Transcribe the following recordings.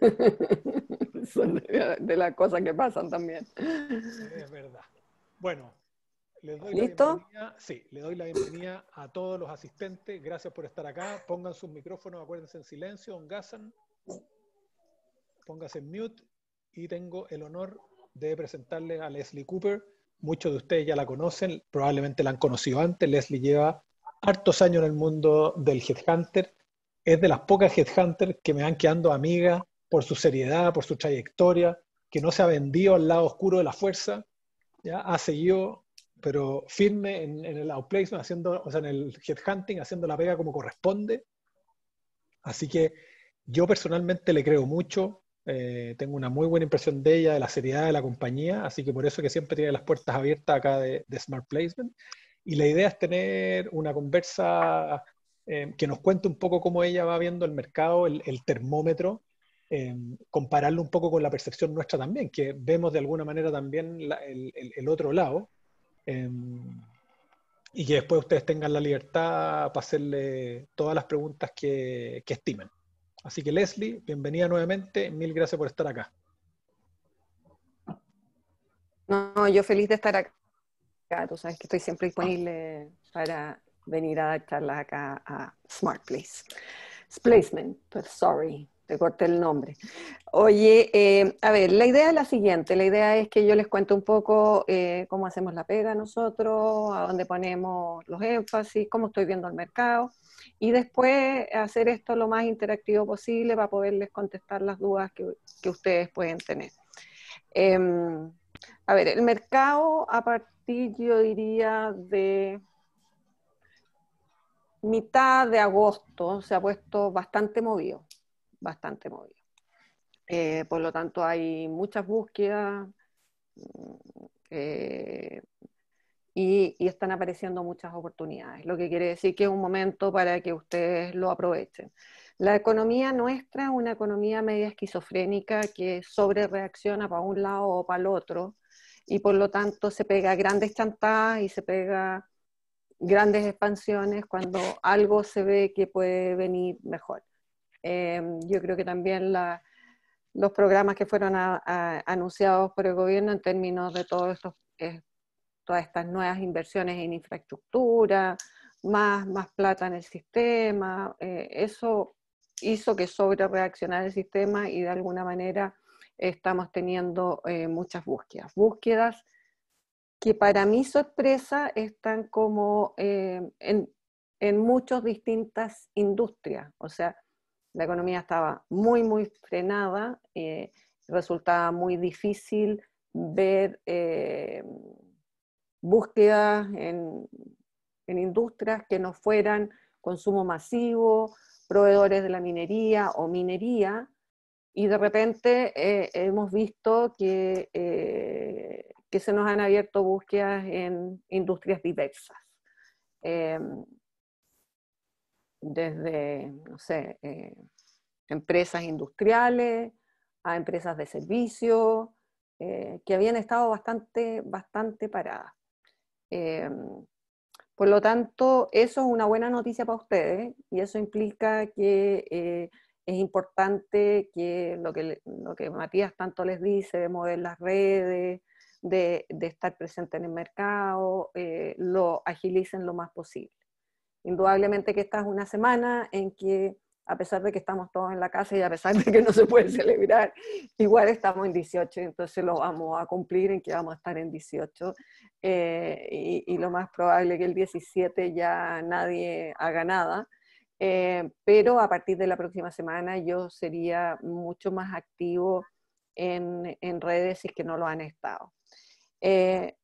Son de, las cosas que pasan también. Es verdad. Bueno, les doy ¿Listo? la bienvenida. Sí, le doy la bienvenida a todos los asistentes. Gracias por estar acá. Pongan sus micrófonos, acuérdense en silencio, don Gazan. Póngase en mute. Y tengo el honor de presentarle a Leslie Cooper. Muchos de ustedes ya la conocen, probablemente la han conocido antes. Leslie lleva hartos años en el mundo del headhunter. Es de las pocas headhunters que me van quedando amigas por su seriedad, por su trayectoria, que no se ha vendido al lado oscuro de la fuerza, ya ha seguido, pero firme en, el outplacement, haciendo, o sea, en el headhunting, haciendo la pega como corresponde. Así que yo personalmente le creo mucho, eh, tengo una muy buena impresión de ella, de la seriedad de la compañía, así que por eso que siempre tiene las puertas abiertas acá de, Smart Placement. Y la idea es tener una conversa eh, que nos cuente un poco cómo ella va viendo el mercado, el, termómetro, eh, compararlo un poco con la percepción nuestra también, que vemos de alguna manera también el, otro lado. y que después ustedes tengan la libertad para hacerle todas las preguntas que estimen. Así que Leslie, bienvenida nuevamente, mil gracias por estar acá. No, yo feliz de estar acá. Tú sabes que estoy siempre disponible para venir a dar charlas acá a Smart Place. Placement, pues sorry, te corté el nombre. Oye, eh, a ver, la idea es la siguiente. La idea es que yo les cuente un poco eh, cómo hacemos la pega nosotros, a dónde ponemos los énfasis, cómo estoy viendo el mercado y después hacer esto lo más interactivo posible para poderles contestar las dudas que, ustedes pueden tener. Em, a ver, el mercado a partir, yo diría, de mitad de agosto se ha puesto bastante movido, bastante movido. Eh, por lo tanto, hay muchas búsquedas. Mm, eh, y, están apareciendo muchas oportunidades, lo que quiere decir que es un momento para que ustedes lo aprovechen. La economía nuestra es una economía media esquizofrénica que sobre reacciona para un lado o para el otro y por lo tanto se pega grandes chantadas y se pega grandes expansiones cuando algo se ve que puede venir mejor. Em, yo creo que también los programas que fueron anunciados por el gobierno en términos de todos estos eh, todas estas nuevas inversiones en infraestructura, más, más plata en el sistema, eh, eso hizo que sobre reaccionara el sistema y de alguna manera estamos teniendo eh, muchas búsquedas. Búsquedas que para mi sorpresa están como en, en muchas distintas industrias. O sea, la economía estaba muy, muy frenada, resultaba muy difícil ver búsquedas en, industrias que no fueran consumo masivo, proveedores de la minería o minería, y de repente eh, hemos visto que, eh, que, se nos han abierto búsquedas en industrias diversas. Em, desde, no sé, eh, empresas industriales a empresas de servicio, que habían estado bastante, bastante paradas. Em, por lo tanto, eso es una buena noticia para ustedes y eso implica que eh, es importante que lo, que lo que Matías tanto les dice de mover las redes, de, estar presente en el mercado, eh, lo agilicen lo más posible. Indudablemente que esta es una semana en que a pesar de que estamos todos en la casa y a pesar de que no se puede celebrar, igual estamos en 18, entonces lo vamos a cumplir en que vamos a estar en 18. Eh, y, lo más probable que el 17 ya nadie haga nada. Eh, pero a partir de la próxima semana yo sería mucho más activo en, en redes si es que no lo han estado. Eh,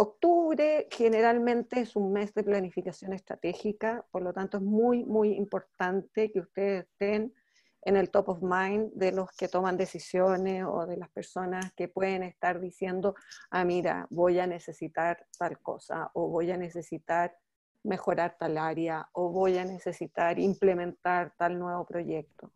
Octubre generalmente es un mes de planificación estratégica, por lo tanto es muy, muy importante que ustedes estén en el top of mind de los que toman decisiones o de las personas que pueden estar diciendo, ah, mira, voy a necesitar tal cosa o voy a necesitar mejorar tal área o voy a necesitar implementar tal nuevo proyecto.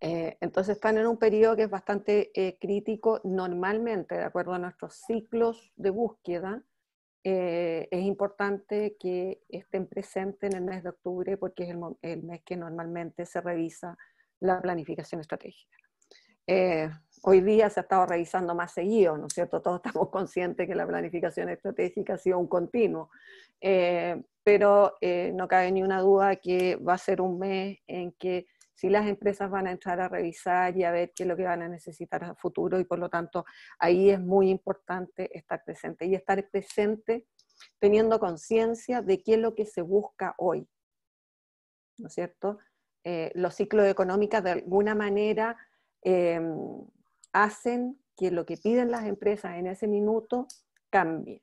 Eh, entonces están en un periodo que es bastante eh, crítico. Normalmente, de acuerdo a nuestros ciclos de búsqueda, eh, es importante que estén presentes en el mes de octubre porque es el, mes que normalmente se revisa la planificación estratégica. Eh, hoy día se ha estado revisando más seguido, ¿no es cierto? Todos estamos conscientes que la planificación estratégica ha sido un continuo, eh, pero eh, no cabe ni una duda que va a ser un mes en que si las empresas van a entrar a revisar y a ver qué es lo que van a necesitar a futuro y por lo tanto ahí es muy importante estar presente y estar presente teniendo conciencia de qué es lo que se busca hoy, ¿no es cierto? Eh, los ciclos económicos de alguna manera em, hacen que lo que piden las empresas en ese minuto cambie.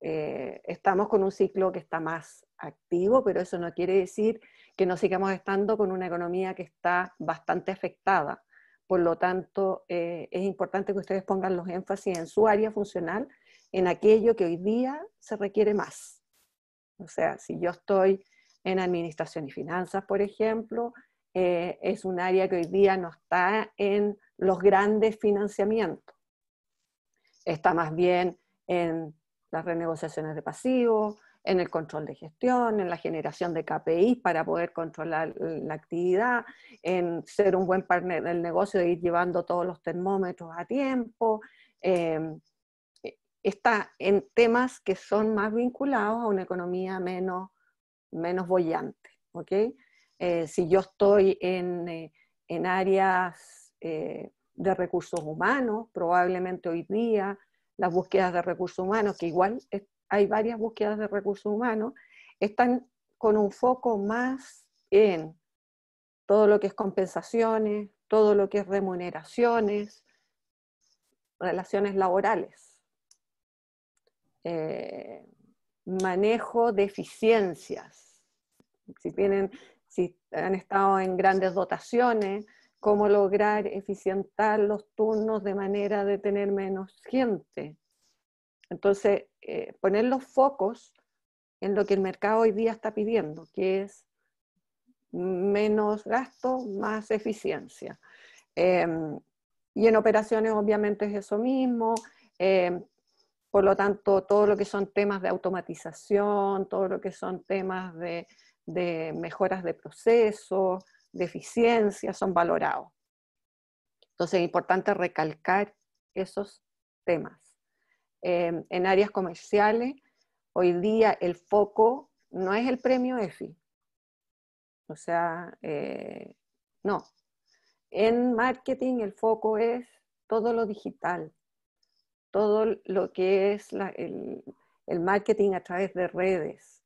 Eh, estamos con un ciclo que está más activo, pero eso no quiere decir que no sigamos estando con una economía que está bastante afectada. Por lo tanto, eh, es importante que ustedes pongan los énfasis en su área funcional, en aquello que hoy día se requiere más. O sea, si yo estoy en administración y finanzas, por ejemplo, eh, es un área que hoy día no está en los grandes financiamientos. Está más bien en las renegociaciones de pasivos, en el control de gestión, en la generación de KPIs para poder controlar la actividad, en ser un buen partner del negocio, de ir llevando todos los termómetros a tiempo. Em, está en temas que son más vinculados a una economía menos, menos bollante. ¿okay? Eh, si yo estoy en, eh, en áreas eh, de recursos humanos, probablemente hoy día las búsquedas de recursos humanos, que igual hay varias búsquedas de recursos humanos, están con un foco más en todo lo que es compensaciones, todo lo que es remuneraciones, relaciones laborales, eh, manejo de eficiencias. Si, tienen, si han estado en grandes dotaciones, cómo lograr eficientar los turnos de manera de tener menos gente. Entonces, eh, poner los focos en lo que el mercado hoy día está pidiendo, que es menos gasto, más eficiencia. Em, y en operaciones obviamente es eso mismo. Em, por lo tanto, todo lo que son temas de automatización, todo lo que son temas de, de mejoras de procesos, de eficiencia son valorados. Entonces es importante recalcar esos temas. Em, en áreas comerciales, hoy día el foco no es el premio EFI. O sea, eh, no. En marketing el foco es todo lo digital, todo lo que es el, marketing a través de redes.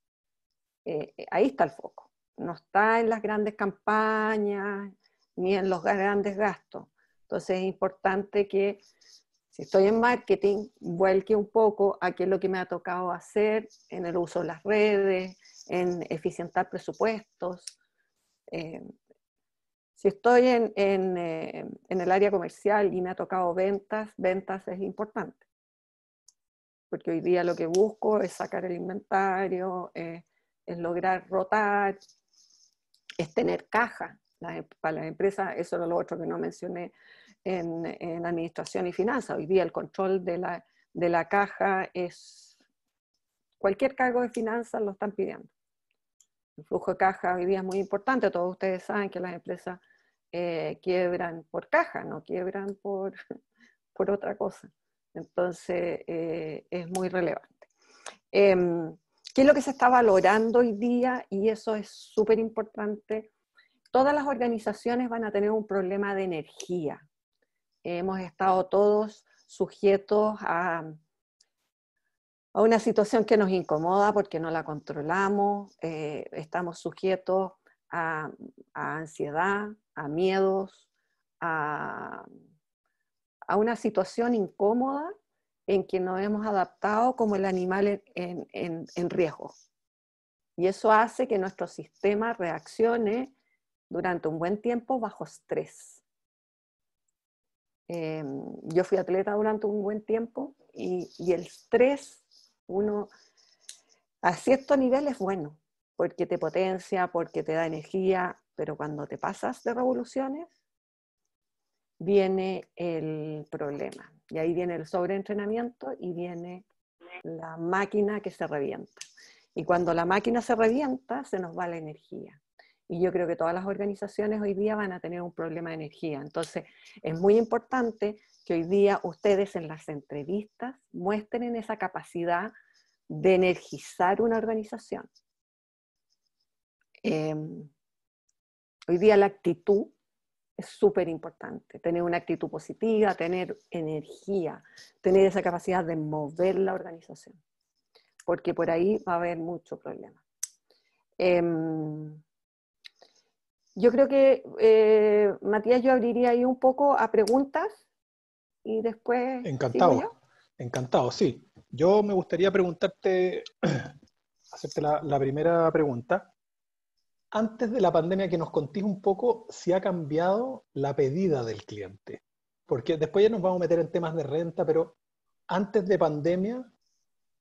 Eh, ahí está el foco no está en las grandes campañas ni en los grandes gastos. Entonces es importante que si estoy en marketing, vuelque un poco a qué es lo que me ha tocado hacer en el uso de las redes, en eficientar presupuestos. Eh, si estoy en, eh, en, el área comercial y me ha tocado ventas, ventas es importante. Porque hoy día lo que busco es sacar el inventario, eh, es lograr rotar, es tener caja. para las empresas, eso es lo otro que no mencioné en, administración y finanzas. Hoy día el control de la, de la caja es, cualquier cargo de finanzas lo están pidiendo. El flujo de caja hoy día es muy importante. Todos ustedes saben que las empresas eh, quiebran por caja, no quiebran por, por otra cosa. Entonces, eh, es muy relevante. Em, ¿Qué es lo que se está valorando hoy día? Y eso es súper importante. Todas las organizaciones van a tener un problema de energía. Hemos estado todos sujetos a, a una situación que nos incomoda porque no la controlamos, eh, estamos sujetos a, ansiedad, a miedos, a, a, una situación incómoda en que nos hemos adaptado como el animal en, riesgo. Y eso hace que nuestro sistema reaccione durante un buen tiempo bajo estrés. Em, yo fui atleta durante un buen tiempo y, y, el estrés, uno a cierto nivel es bueno, porque te potencia, porque te da energía, pero cuando te pasas de revoluciones, viene el problema. Y ahí viene el sobreentrenamiento y viene la máquina que se revienta. Y cuando la máquina se revienta, se nos va la energía. Y yo creo que todas las organizaciones hoy día van a tener un problema de energía. Entonces, es muy importante que hoy día ustedes en las entrevistas muestren esa capacidad de energizar una organización. Em, hoy día la actitud es súper importante, tener una actitud positiva, tener energía, tener esa capacidad de mover la organización, porque por ahí va a haber mucho problema. Em, yo creo que, eh, Matías, yo abriría ahí un poco a preguntas y después... Encantado, encantado, sí. Yo me gustaría preguntarte, hacerte la, primera pregunta. Antes de la pandemia, que nos contéis un poco si ha cambiado la pedida del cliente. Porque después ya nos vamos a meter en temas de renta, pero antes de pandemia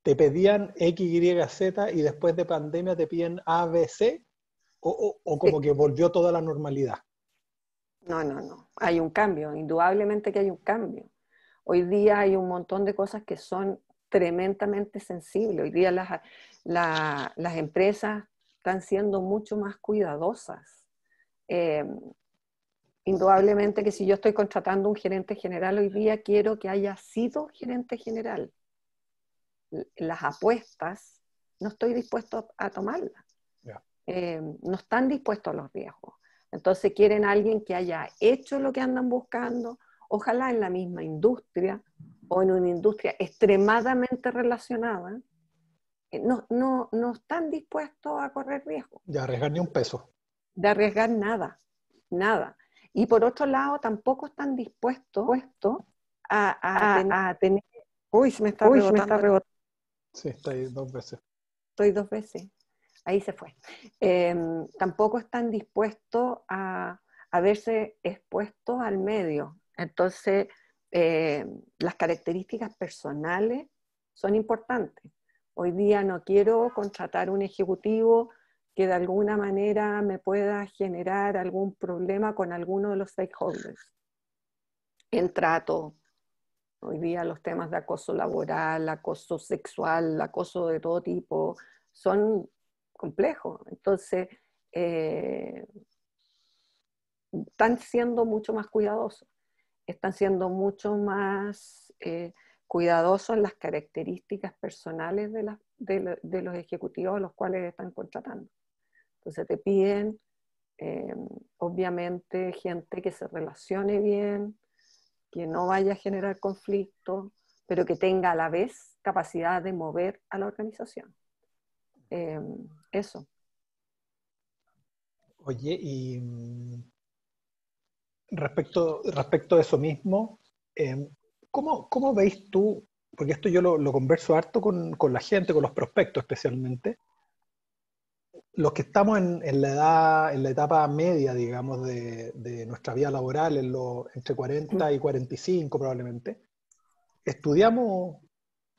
te pedían X, Y, Z y después de pandemia te piden A, B, C o, como que volvió toda la normalidad? No, no, no. Hay un cambio, indudablemente que hay un cambio. Hoy día hay un montón de cosas que son tremendamente sensibles. Hoy día las, las empresas están siendo mucho más cuidadosas. Eh, indudablemente que si yo estoy contratando un gerente general hoy día, quiero que haya sido gerente general. Las apuestas no estoy dispuesto a tomarlas. Eh, no están dispuestos a los riesgos. Entonces quieren a alguien que haya hecho lo que andan buscando, ojalá en la misma industria o en una industria extremadamente relacionada. Eh, no, no, no están dispuestos a correr riesgos. De arriesgar ni un peso. De arriesgar nada, nada. Y por otro lado, tampoco están dispuestos a, a, tener, Uy, se me está rebotando. Sí, está ahí dos veces. Estoy dos veces ahí se fue. Em, tampoco están dispuestos a, verse expuestos al medio. Entonces, em, las características personales son importantes. Hoy día no quiero contratar un ejecutivo que de alguna manera me pueda generar algún problema con alguno de los stakeholders. En trato, hoy día los temas de acoso laboral, acoso sexual, acoso de todo tipo, son complejo. Entonces, eh, están siendo mucho más cuidadosos, están siendo mucho más eh, cuidadosos en las características personales de, los ejecutivos a los cuales están contratando. Entonces te piden, eh, obviamente, gente que se relacione bien, que no vaya a generar conflicto, pero que tenga a la vez capacidad de mover a la organización. Eso. Oye, y mm, respecto, respecto a eso mismo, em, ¿cómo, ¿cómo, veis tú, porque esto yo lo, converso harto con, con, la gente, con los prospectos especialmente, los que estamos en, en, la edad, en la etapa media, digamos, de, de nuestra vida laboral, en lo, entre 40 y 45 probablemente, estudiamos,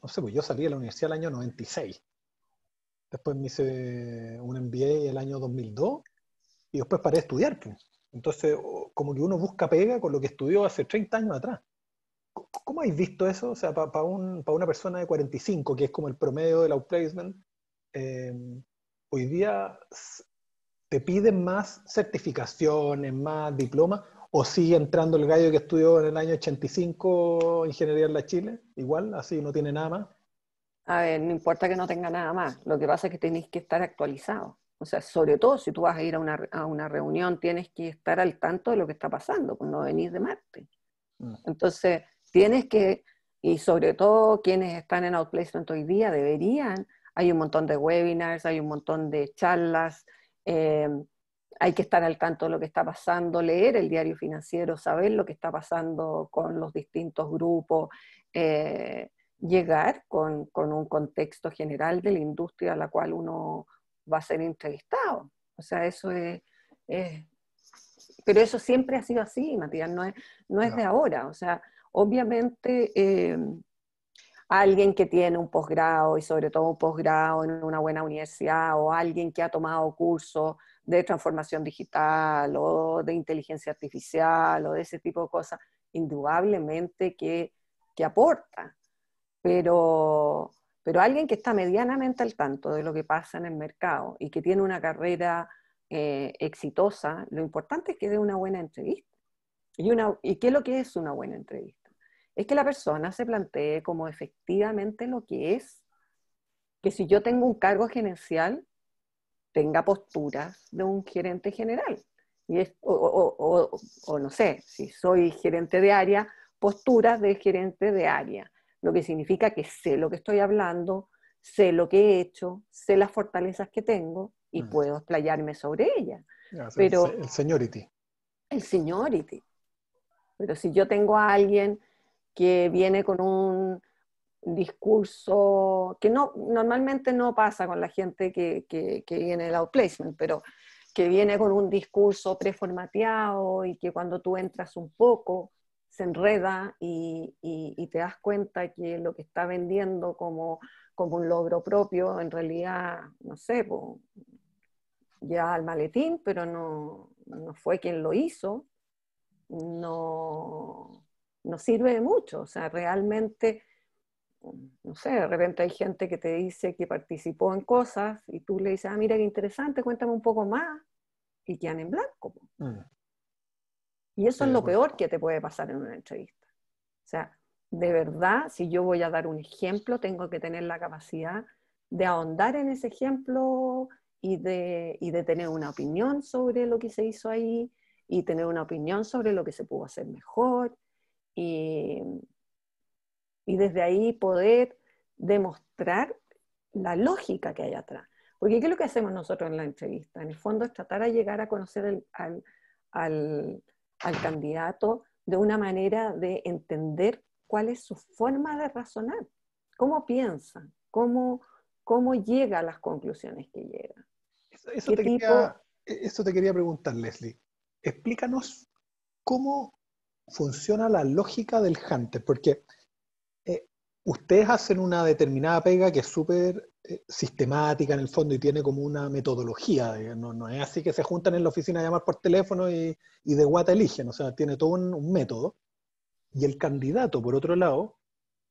no sé, pues yo salí de la universidad el año 96. Después me hice un MBA el año 2002 y después paré de estudiar. Pues. Entonces, como que uno busca pega con lo que estudió hace 30 años atrás. ¿Cómo habéis visto eso? O sea, para una persona de 45, que es como el promedio del outplacement, eh, hoy día te piden más certificaciones, más diplomas, o sigue entrando el gallo que estudió en el año 85 ingeniería en la Chile, igual, así no tiene nada más. A ver, no importa que no tenga nada más, lo que pasa es que tenéis que estar actualizados. O sea, sobre todo si tú vas a ir a una, reunión, tienes que estar al tanto de lo que está pasando, pues venís de Marte. Mm. Entonces, tienes que, y sobre todo quienes están en Outplacement hoy día, deberían, hay un montón de webinars, hay un montón de charlas, eh, hay que estar al tanto de lo que está pasando, leer el diario financiero, saber lo que está pasando con los distintos grupos. Eh, llegar con, un contexto general de la industria a la cual uno va a ser entrevistado. O sea, eso es, pero eso siempre ha sido así, Matías, no es, no es de ahora. O sea, obviamente eh, alguien que tiene un posgrado y sobre todo un posgrado en una buena universidad o alguien que ha tomado cursos de transformación digital o de inteligencia artificial o de ese tipo de cosas, indudablemente que, que aporta pero, pero alguien que está medianamente al tanto de lo que pasa en el mercado y que tiene una carrera eh, exitosa, lo importante es que dé una buena entrevista. Y, una, ¿Y qué es lo que es una buena entrevista? Es que la persona se plantee como efectivamente lo que es, que si yo tengo un cargo gerencial, tenga posturas de un gerente general. Y es, o, o, no sé, si soy gerente de área, posturas de gerente de área, lo que significa que sé lo que estoy hablando, sé lo que he hecho, sé las fortalezas que tengo y mm. puedo explayarme sobre ellas. Pero, el, seniority. El seniority. Pero si yo tengo a alguien que viene con un discurso que no normalmente no pasa con la gente que, que, que viene el outplacement, pero que viene con un discurso preformateado y que cuando tú entras un poco se enreda y, te das cuenta que lo que está vendiendo como, un logro propio, en realidad, no sé, ya al maletín, pero no, no, fue quien lo hizo, no, no sirve de mucho. O sea, realmente, no sé, de repente hay gente que te dice que participó en cosas y tú le dices, ah, mira qué interesante, cuéntame un poco más, y quedan en blanco. Y eso es lo peor que te puede pasar en una entrevista. O sea, de verdad, si yo voy a dar un ejemplo, tengo que tener la capacidad de ahondar en ese ejemplo y de, y de tener una opinión sobre lo que se hizo ahí y tener una opinión sobre lo que se pudo hacer mejor y, y desde ahí poder demostrar la lógica que hay atrás. Porque ¿qué es lo que hacemos nosotros en la entrevista? En el fondo es tratar de llegar a conocer al, al, al candidato de una manera de entender cuál es su forma de razonar, cómo piensa, cómo, cómo llega a las conclusiones que llega. Eso, te, quería, eso te quería preguntar, Leslie. Explícanos cómo funciona la lógica del hunter, porque eh, ustedes hacen una determinada pega que es súper sistemática en el fondo y tiene como una metodología. No, no, es así que se juntan en la oficina a llamar por teléfono y, y de guata eligen, o sea, tiene todo un, método. Y el candidato, por otro lado,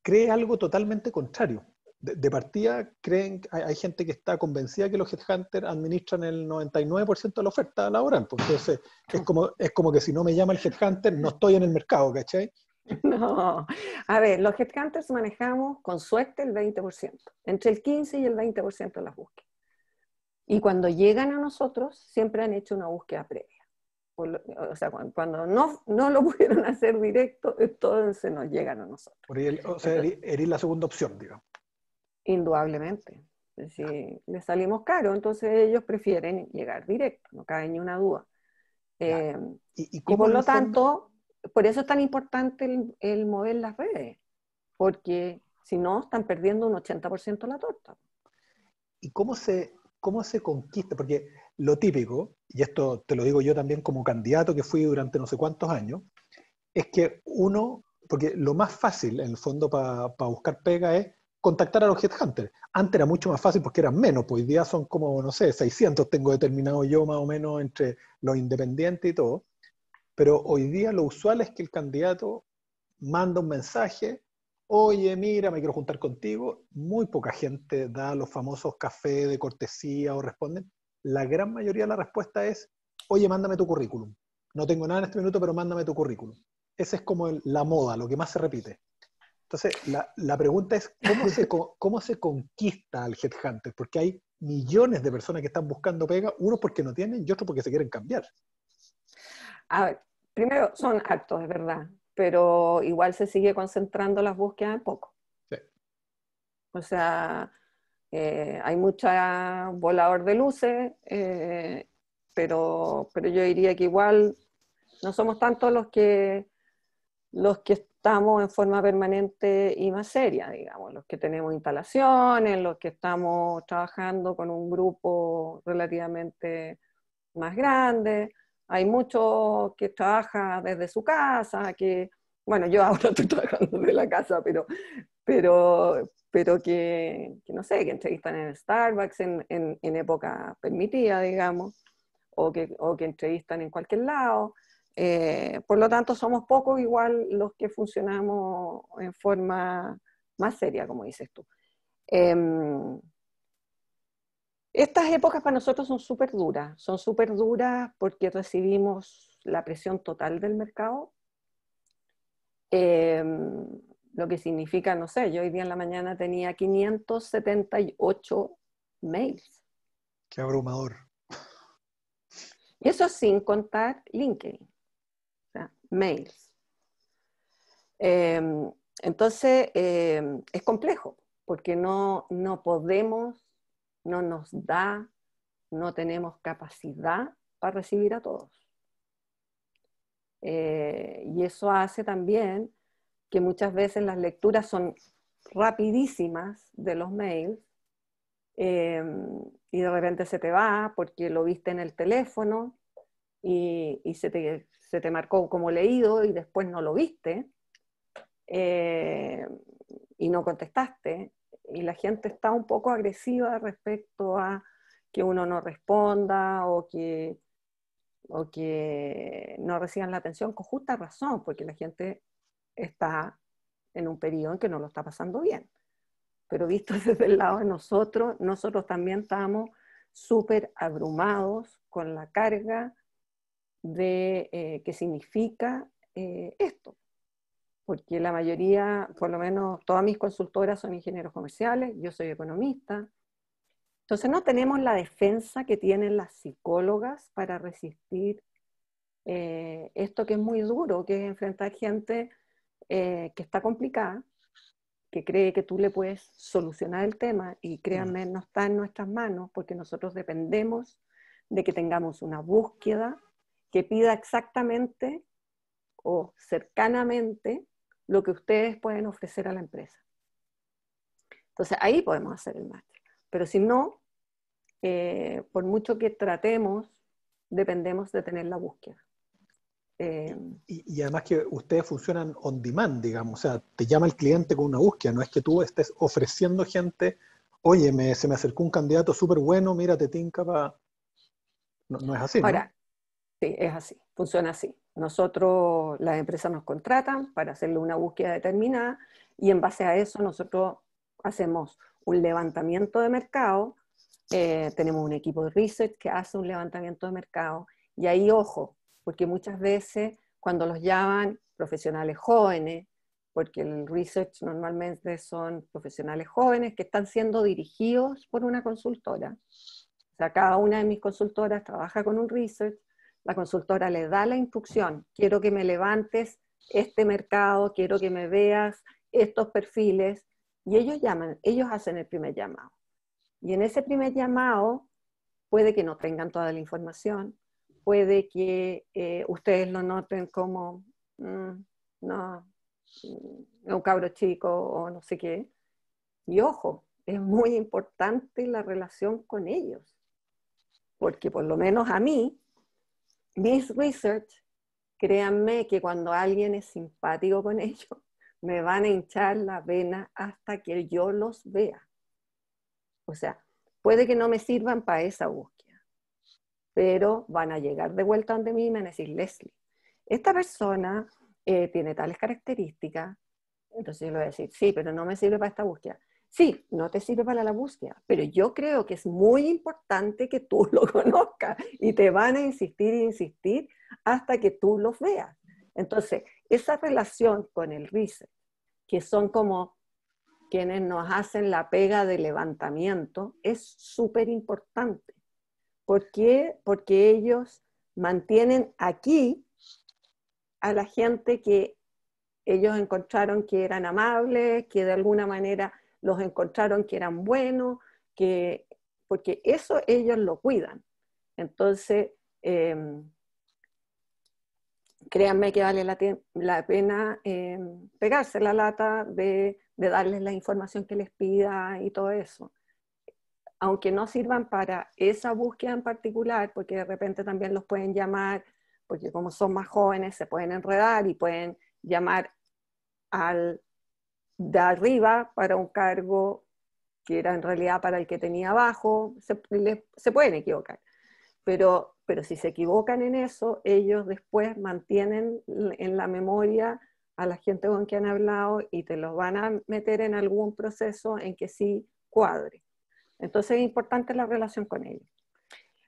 cree algo totalmente contrario. De, partida, creen, hay, hay, gente que está convencida que los headhunters administran el 99% de la oferta laboral. Pues entonces, es como, es como que si no me llama el headhunter, no estoy en el mercado, ¿cachai? No, a ver, los headhunters manejamos con suerte el 20%, entre el 15 y el 20% de las búsquedas. Y cuando llegan a nosotros, siempre han hecho una búsqueda previa. o sea, cuando no, no lo pudieron hacer directo, entonces nos llegan a nosotros. o sea, eres la segunda opción, digamos. Indudablemente. Si les salimos caro, entonces ellos prefieren llegar directo, no cabe ni una duda. Eh, ¿Y, por lo tanto, por eso es tan importante el, mover las redes, porque si no, están perdiendo un 80% de la torta. ¿Y cómo se, cómo se conquista? Porque lo típico, y esto te lo digo yo también como candidato que fui durante no sé cuántos años, es que uno, porque lo más fácil en el fondo para buscar pega es contactar a los headhunters. Antes era mucho más fácil porque eran menos, pues hoy día son como, no sé, 600 tengo determinado yo más o menos entre los independientes y todo. Pero hoy día lo usual es que el candidato manda un mensaje, oye, mira, me quiero juntar contigo. Muy poca gente da los famosos cafés de cortesía o responden. La gran mayoría de la respuesta es, oye, mándame tu currículum. No tengo nada en este minuto, pero mándame tu currículum. Esa es como la moda, lo que más se repite. Entonces, la, pregunta es, ¿cómo se, ¿cómo se conquista al headhunter? Porque hay millones de personas que están buscando pega, unos porque no tienen y otros porque se quieren cambiar. A primero son actos, es verdad, pero igual se sigue concentrando las búsquedas en poco. Sí. O sea, eh, hay mucha volador de luces, eh, pero, pero yo diría que igual no somos tantos los que, los que estamos en forma permanente y más seria, digamos, los que tenemos instalaciones, los que estamos trabajando con un grupo relativamente más grande hay muchos que trabajan desde su casa, que, bueno, yo ahora estoy trabajando desde la casa, pero, pero, pero que, no sé, que entrevistan en Starbucks en, época permitida, digamos, o que, o que entrevistan en cualquier lado. Eh, por lo tanto, somos pocos igual los que funcionamos en forma más seria, como dices tú. Em, Estas épocas para nosotros son súper duras, son súper duras porque recibimos la presión total del mercado, em, lo que significa, no sé, yo hoy día en la mañana tenía 578 mails. Qué abrumador. Y eso sin contar LinkedIn, o sea, mails. Em, entonces, em, es complejo, porque no, no podemos no nos da, no tenemos capacidad para recibir a todos. Eh, y eso hace también que muchas veces las lecturas son rapidísimas de los mails em, y de repente se te va porque lo viste en el teléfono y, se, te, marcó como leído y después no lo viste eh, y no contestaste y la gente está un poco agresiva respecto a que uno no responda o que, o que no reciban la atención con justa razón, porque la gente está en un periodo en que no lo está pasando bien. Pero visto desde el lado de nosotros, nosotros también estamos súper abrumados con la carga de eh, que significa eh, esto porque la mayoría, por lo menos todas mis consultoras son ingenieros comerciales, yo soy economista. Entonces no tenemos la defensa que tienen las psicólogas para resistir eh, esto que es muy duro, que es enfrentar gente eh, que está complicada, que cree que tú le puedes solucionar el tema y créanme, no está en nuestras manos porque nosotros dependemos de que tengamos una búsqueda que pida exactamente o cercanamente lo que ustedes pueden ofrecer a la empresa. Entonces ahí podemos hacer el máster. Pero si no, eh, por mucho que tratemos, dependemos de tener la búsqueda. Eh, y, además que ustedes funcionan on demand, digamos, o sea, te llama el cliente con una búsqueda, no es que tú estés ofreciendo gente, oye, me, se me acercó un candidato súper bueno, mira, te tinca para... No, es así. Ahora, sí, es así, funciona así. Nosotros, las empresas nos contratan para hacerle una búsqueda determinada y en base a eso nosotros hacemos un levantamiento de mercado, eh, tenemos un equipo de research que hace un levantamiento de mercado y ahí, ojo, porque muchas veces cuando los llaman profesionales jóvenes, porque el research normalmente son profesionales jóvenes que están siendo dirigidos por una consultora. O sea, cada una de mis consultoras trabaja con un research la consultora le da la instrucción, quiero que me levantes este mercado, quiero que me veas estos perfiles, y ellos llaman, ellos hacen el primer llamado. Y en ese primer llamado puede que no tengan toda la información, puede que eh, ustedes lo noten como, mm, no, mm, un cabro chico o no sé qué. Y ojo, es muy importante la relación con ellos, porque por lo menos a mí, mis research, créanme que cuando alguien es simpático con ellos, me van a hinchar la vena hasta que yo los vea. O sea, puede que no me sirvan para esa búsqueda, pero van a llegar de vuelta donde mí y me van a decir, Leslie, esta persona eh, tiene tales características, entonces yo le voy a decir, sí, pero no me sirve para esta búsqueda. Sí, no te sirve para la búsqueda, pero yo creo que es muy importante que tú lo conozcas y te van a insistir e insistir hasta que tú los veas. Entonces, esa relación con el research, que son como quienes nos hacen la pega de levantamiento, es súper importante. ¿Por qué? Porque ellos mantienen aquí a la gente que ellos encontraron que eran amables, que de alguna manera los encontraron que eran buenos, que, porque eso ellos lo cuidan. Entonces, em, créanme que vale la, pena em, pegarse la lata de, de, darles la información que les pida y todo eso. Aunque no sirvan para esa búsqueda en particular, porque de repente también los pueden llamar, porque como son más jóvenes se pueden enredar y pueden llamar al de arriba para un cargo que era en realidad para el que tenía abajo, se, se pueden equivocar. Pero, pero si se equivocan en eso, ellos después mantienen en la memoria a la gente con quien han hablado y te los van a meter en algún proceso en que sí cuadre. Entonces es importante la relación con ellos.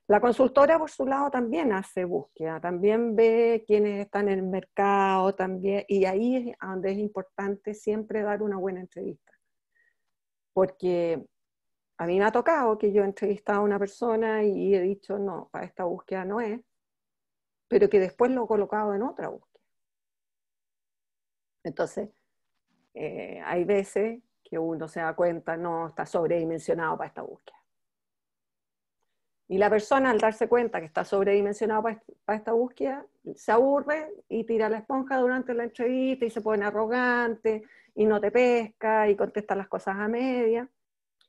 La consultora, por su lado, también hace búsqueda, también ve quiénes están en el mercado, también, y ahí es donde es importante siempre dar una buena entrevista. Porque a mí me ha tocado que yo he entrevistado a una persona y he dicho, no, para esta búsqueda no es, pero que después lo he colocado en otra búsqueda. Entonces, eh, hay veces que uno se da cuenta, no, está sobredimensionado para esta búsqueda. Y la persona al darse cuenta que está sobredimensionado para esta búsqueda, se aburre y tira la esponja durante la entrevista y se pone arrogante y no te pesca y contesta las cosas a media.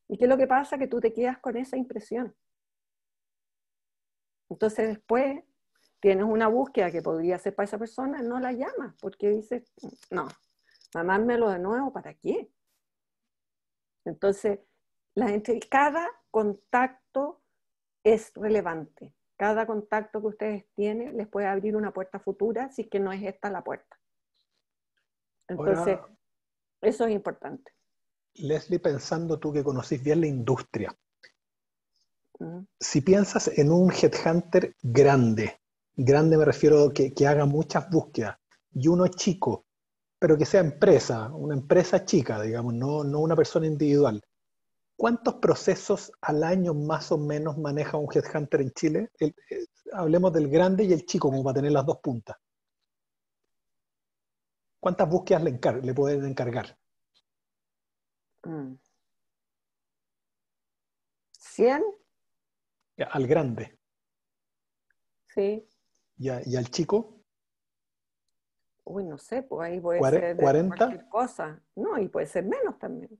¿Y qué es lo que pasa? Que tú te quedas con esa impresión. Entonces después tienes una búsqueda que podría ser para esa persona, no la llamas porque dices, no, mamármelo de nuevo, ¿para qué? Entonces, la gente, cada contacto es relevante. Cada contacto que ustedes tienen les puede abrir una puerta futura si es que no es esta la puerta. Entonces, eso es importante. Leslie, pensando tú que conocís bien la industria, si piensas en un headhunter grande, grande me refiero que, que haga muchas búsquedas, y uno chico, pero que sea empresa, una empresa chica, digamos, no, no una persona individual. ¿Cuántos procesos al año más o menos maneja un headhunter en Chile? Eh, hablemos del grande y el chico, como para tener las dos puntas. ¿Cuántas búsquedas le, le pueden encargar? Mm. ¿100? Al grande. Sí. ¿Y, y al chico? Uy, no sé, pues ahí puede ser de 40? cualquier cosa. No, y puede ser menos también.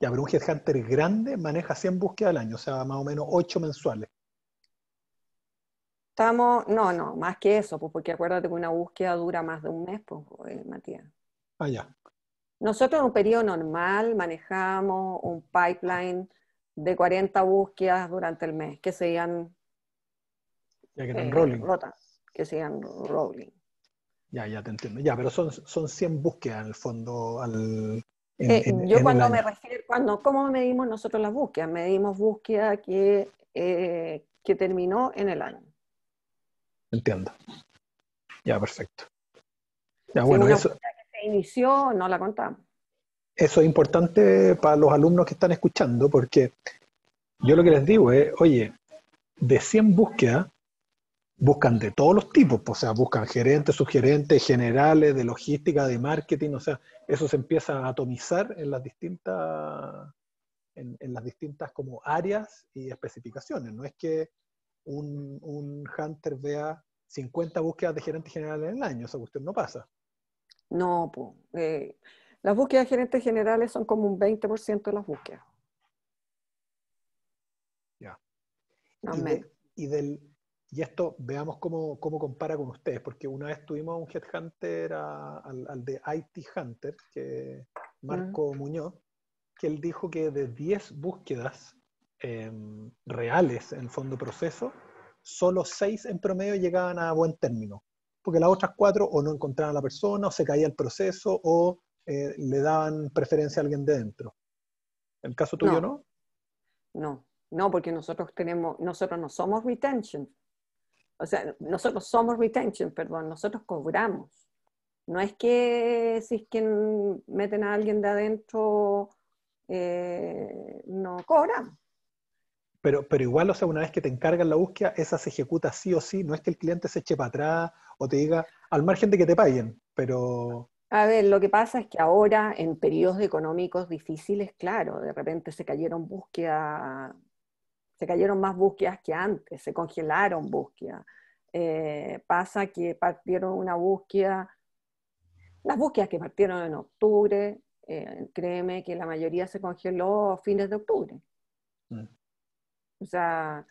Ya, pero un headhunter grande maneja 100 búsquedas al año, o sea, más o menos 8 mensuales. Estamos, no, no, más que eso, pues porque acuérdate que una búsqueda dura más de un mes, pues, Matías. Ah, ya. Nosotros en un periodo normal manejamos un pipeline de 40 búsquedas durante el mes, que sean... Ya que eran eh, rolling. que sean rolling. Ya, ya te entiendo. Ya, pero son, son 100 búsquedas en el fondo al, eh, yo cuando me refiero, cuando, ¿cómo medimos nosotros las búsquedas? Medimos búsqueda que, eh, que terminó en el año. Entiendo. Ya, perfecto. Ya, bueno, eso. Que se inició, no la contamos. Eso es importante para los alumnos que están escuchando, porque yo lo que les digo es, oye, de 100 búsquedas, buscan de todos los tipos, o sea, buscan gerentes, subgerentes, generales, de logística, de marketing, o sea, eso se empieza a atomizar en las distintas, en, las distintas como áreas y especificaciones. No es que un, hunter vea 50 búsquedas de gerentes generales en el año, esa cuestión no pasa. No, pues, las búsquedas de gerentes generales son como un 20% de las búsquedas. Ya. y del, y esto veamos cómo, cómo, compara con ustedes, porque una vez tuvimos un headhunter al, al, de IT Hunter, que Marco Muñoz, que él dijo que de 10 búsquedas em, reales en fondo proceso, solo 6 en promedio llegaban a buen término, porque las otras 4 o no encontraban a la persona, o se caía el proceso, o eh, le daban preferencia a alguien de dentro. ¿El caso tuyo no? No, no, porque nosotros tenemos, nosotros no somos retention, o sea, nosotros somos retention, perdón, nosotros cobramos. No es que si es que meten a alguien de adentro, eh, no cobramos. Pero, pero igual, o sea, una vez que te encargan la búsqueda, esa se ejecuta sí o sí. No es que el cliente se eche para atrás o te diga, al margen de que te paguen, pero... A ver, lo que pasa es que ahora, en periodos económicos difíciles, claro, de repente se cayeron búsquedas se cayeron más búsquedas que antes, se congelaron búsquedas. Eh, pasa que partieron una búsqueda, las búsquedas que partieron en octubre, eh, créeme que la mayoría se congeló a fines de octubre. Mm. O sea,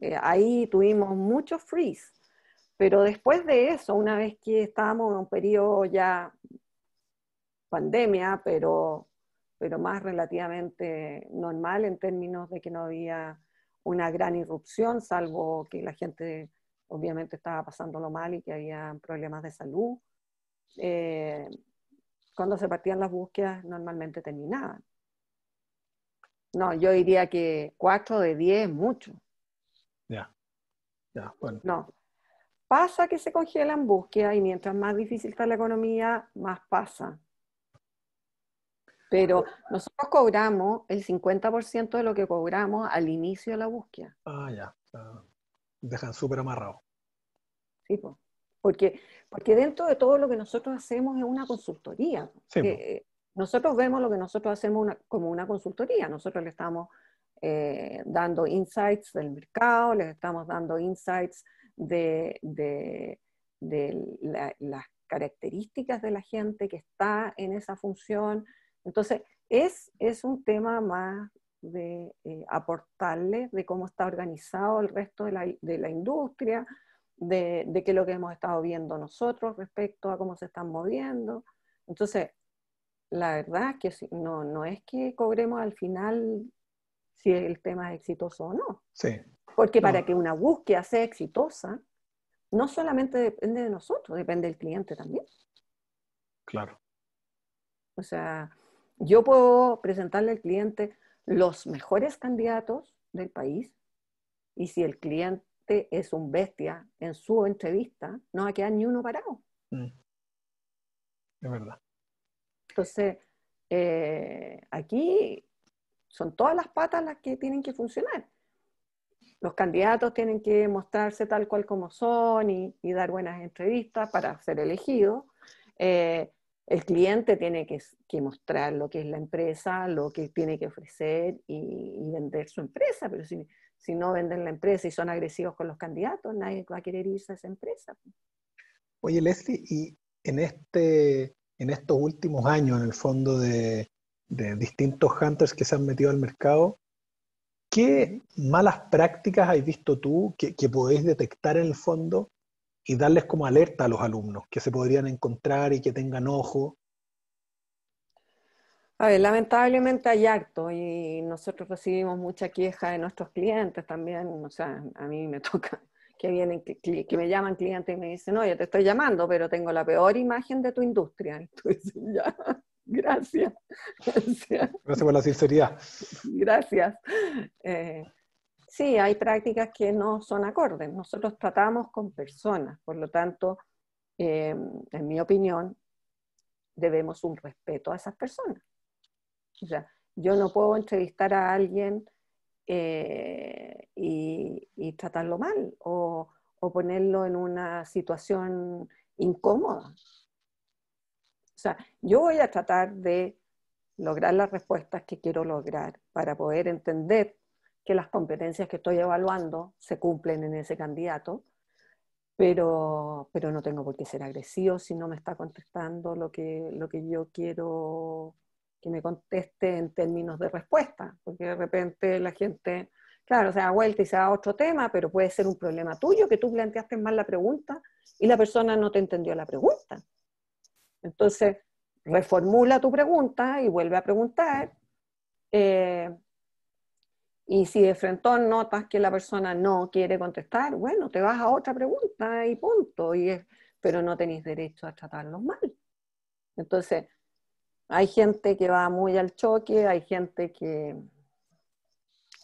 eh, ahí tuvimos mucho freeze. Pero después de eso, una vez que estábamos en un periodo ya pandemia, pero, pero más relativamente normal en términos de que no había una gran irrupción, salvo que la gente obviamente estaba pasándolo mal y que había problemas de salud. Eh, cuando se partían las búsquedas normalmente terminaban. No, yo diría que 4 de 10 es mucho. Ya, ya, bueno. No. Pasa que se congelan búsquedas y mientras más difícil está la economía, más pasa. Pero nosotros cobramos el 50% de lo que cobramos al inicio de la búsqueda. Ah, ya. Dejan súper amarrado. Sí, pues. Porque, porque dentro de todo lo que nosotros hacemos es una consultoría. Sí, Eh, nosotros vemos lo que nosotros hacemos una- como una consultoría. Nosotros le estamos eh, dando insights del mercado, les estamos dando insights de, de- de la- las características de la gente que está en esa función. Entonces, es, es un tema más de eh, aportarle de cómo está organizado el resto de la, de la industria, de, de qué es lo que hemos estado viendo nosotros respecto a cómo se están moviendo. Entonces, la verdad es que no, no es que cobremos al final si el tema es exitoso o no, Sí, porque No. para que una búsqueda sea exitosa, no solamente depende de nosotros, depende del cliente también. claro. O sea, yo puedo presentarle al cliente los mejores candidatos del país y si el cliente es un bestia en su entrevista, no va a quedar ni uno parado. Mm. Es verdad. Entonces, eh, aquí son todas las patas las que tienen que funcionar. Los candidatos tienen que mostrarse tal cual como son y, y dar buenas entrevistas para ser elegidos. Eh, el cliente tiene que, que mostrar lo que es la empresa, lo que tiene que ofrecer y, y vender su empresa, pero si, si no venden la empresa y son agresivos con los candidatos, nadie va a querer irse a esa empresa. Oye, Leslie, y en este, en estos últimos años, en el fondo de, de distintos hunters que se han metido al mercado, ¿qué malas prácticas has visto tú que, que podéis detectar en el fondo y darles como alerta a los alumnos que se podrían encontrar y que tengan ojo? A ver, lamentablemente hay harto y nosotros recibimos mucha queja de nuestros clientes también. O sea, a mí me toca que vienen, que, que me llaman clientes y me dicen, oye, te estoy llamando, pero tengo la peor imagen de tu industria. Y tú dices, ya, gracias. Gracias. Gracias por la sinceridad. Gracias. Eh, sí, hay prácticas que no son acordes. Nosotros tratamos con personas, por lo tanto, eh, en mi opinión, debemos un respeto a esas personas. O sea, yo no puedo entrevistar a alguien eh, y, tratarlo mal o, o, ponerlo en una situación incómoda. O sea, yo voy a tratar de lograr las respuestas que quiero lograr para poder entender que las competencias que estoy evaluando se cumplen en ese candidato, pero, pero no tengo por qué ser agresivo si no me está contestando lo que, lo que yo quiero que me conteste en términos de respuesta, porque de repente la gente, claro, se da vuelta y se da otro tema, pero puede ser un problema tuyo que tú planteaste mal la pregunta y la persona no te entendió la pregunta. Entonces, reformula tu pregunta y vuelve a preguntar. Eh, y si de frente notas que la persona no quiere contestar, bueno, te vas a otra pregunta y punto. Y pero no tenéis derecho a tratarlos mal. Entonces, hay gente que va muy al choque, hay gente que,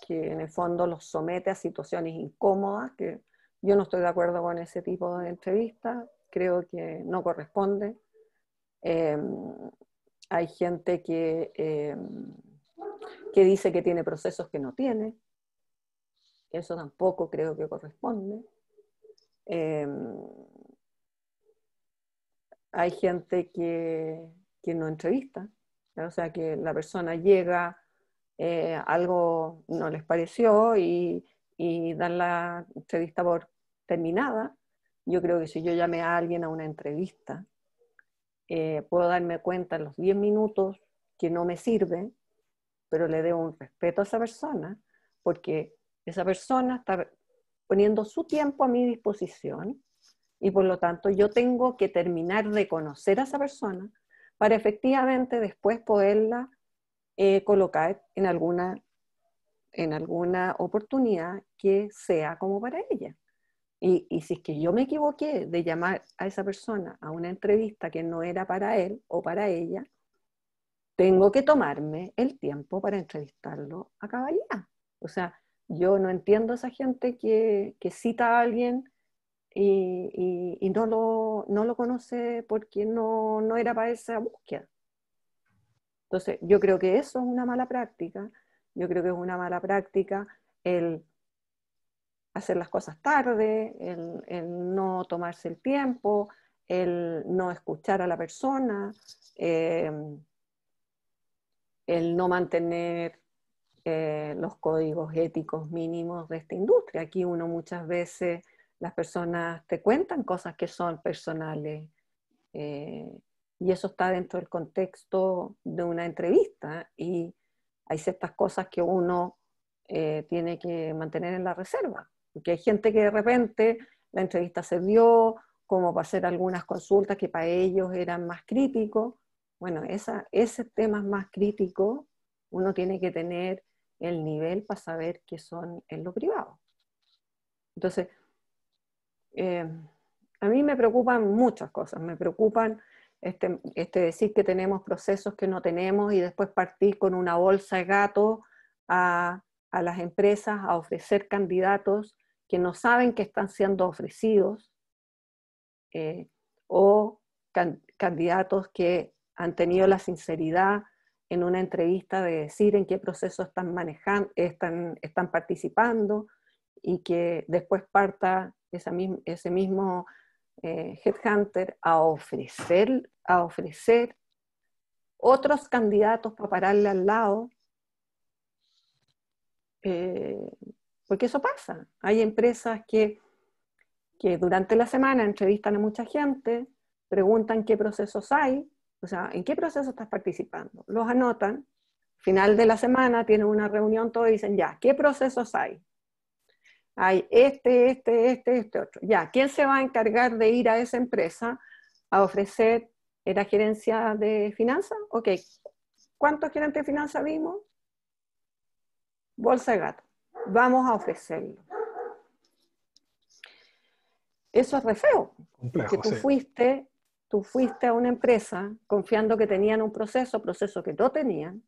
que en el fondo los somete a situaciones incómodas, que yo no estoy de acuerdo con ese tipo de entrevistas, creo que no corresponde. Eh, hay gente que, eh, que dice que tiene procesos que no tiene, eso tampoco creo que corresponde. Eh, hay gente que, que no entrevista. O sea, que la persona llega, eh, algo no les pareció y, y, dan la entrevista por terminada. Yo creo que si yo llamé a alguien a una entrevista, eh, puedo darme cuenta en los 10 minutos que no me sirve, pero le debo un respeto a esa persona, porque esa persona está poniendo su tiempo a mi disposición y por lo tanto yo tengo que terminar de conocer a esa persona para efectivamente después poderla eh, colocar en alguna, en alguna oportunidad que sea como para ella. Y, y, si es que yo me equivoqué de llamar a esa persona a una entrevista que no era para él o para ella, tengo que tomarme el tiempo para entrevistarlo a cabalidad. O sea, yo no entiendo a esa gente que, cita a alguien y, no, lo, no, lo, conoce porque no, no era para esa búsqueda. Entonces, yo creo que eso es una mala práctica. Yo creo que es una mala práctica el hacer las cosas tarde, el, no tomarse el tiempo, el no escuchar a la persona, eh, el no mantener eh, los códigos éticos mínimos de esta industria. Aquí uno muchas veces, las personas te cuentan cosas que son personales eh, y eso está dentro del contexto de una entrevista y hay ciertas cosas que uno tiene que mantener en la reserva. Porque hay gente que de repente la entrevista se dio como para hacer algunas consultas que para ellos eran más críticos. Bueno, esa, ese tema más crítico, uno tiene que tener el nivel para saber qué son en lo privado. Entonces, eh, a mí me preocupan muchas cosas. Me preocupan este, este, decir que tenemos procesos que no tenemos y después partir con una bolsa de gato a, a las empresas a ofrecer candidatos que no saben que están siendo ofrecidos eh, o candidatos que han tenido la sinceridad en una entrevista de decir en qué proceso están manejando, están, están participando y que después parta ese mismo eh, headhunter a ofrecer, a ofrecer otros candidatos para pararle al lado eh, porque eso pasa. Hay empresas que, que durante la semana entrevistan a mucha gente, preguntan qué procesos hay, o sea, ¿en qué proceso estás participando? Los anotan, final de la semana tienen una reunión, todos dicen, ya, ¿qué procesos hay? Hay este, este, este, este otro. Ya, ¿quién se va a encargar de ir a esa empresa a ofrecer la gerencia de finanzas? Ok, ¿cuántos gerentes de finanzas vimos? Bolsa de gato vamos a ofrecerlo. Eso es re feo, porque tú fuiste, tú fuiste a una empresa confiando que tenían un proceso, proceso que no tenían,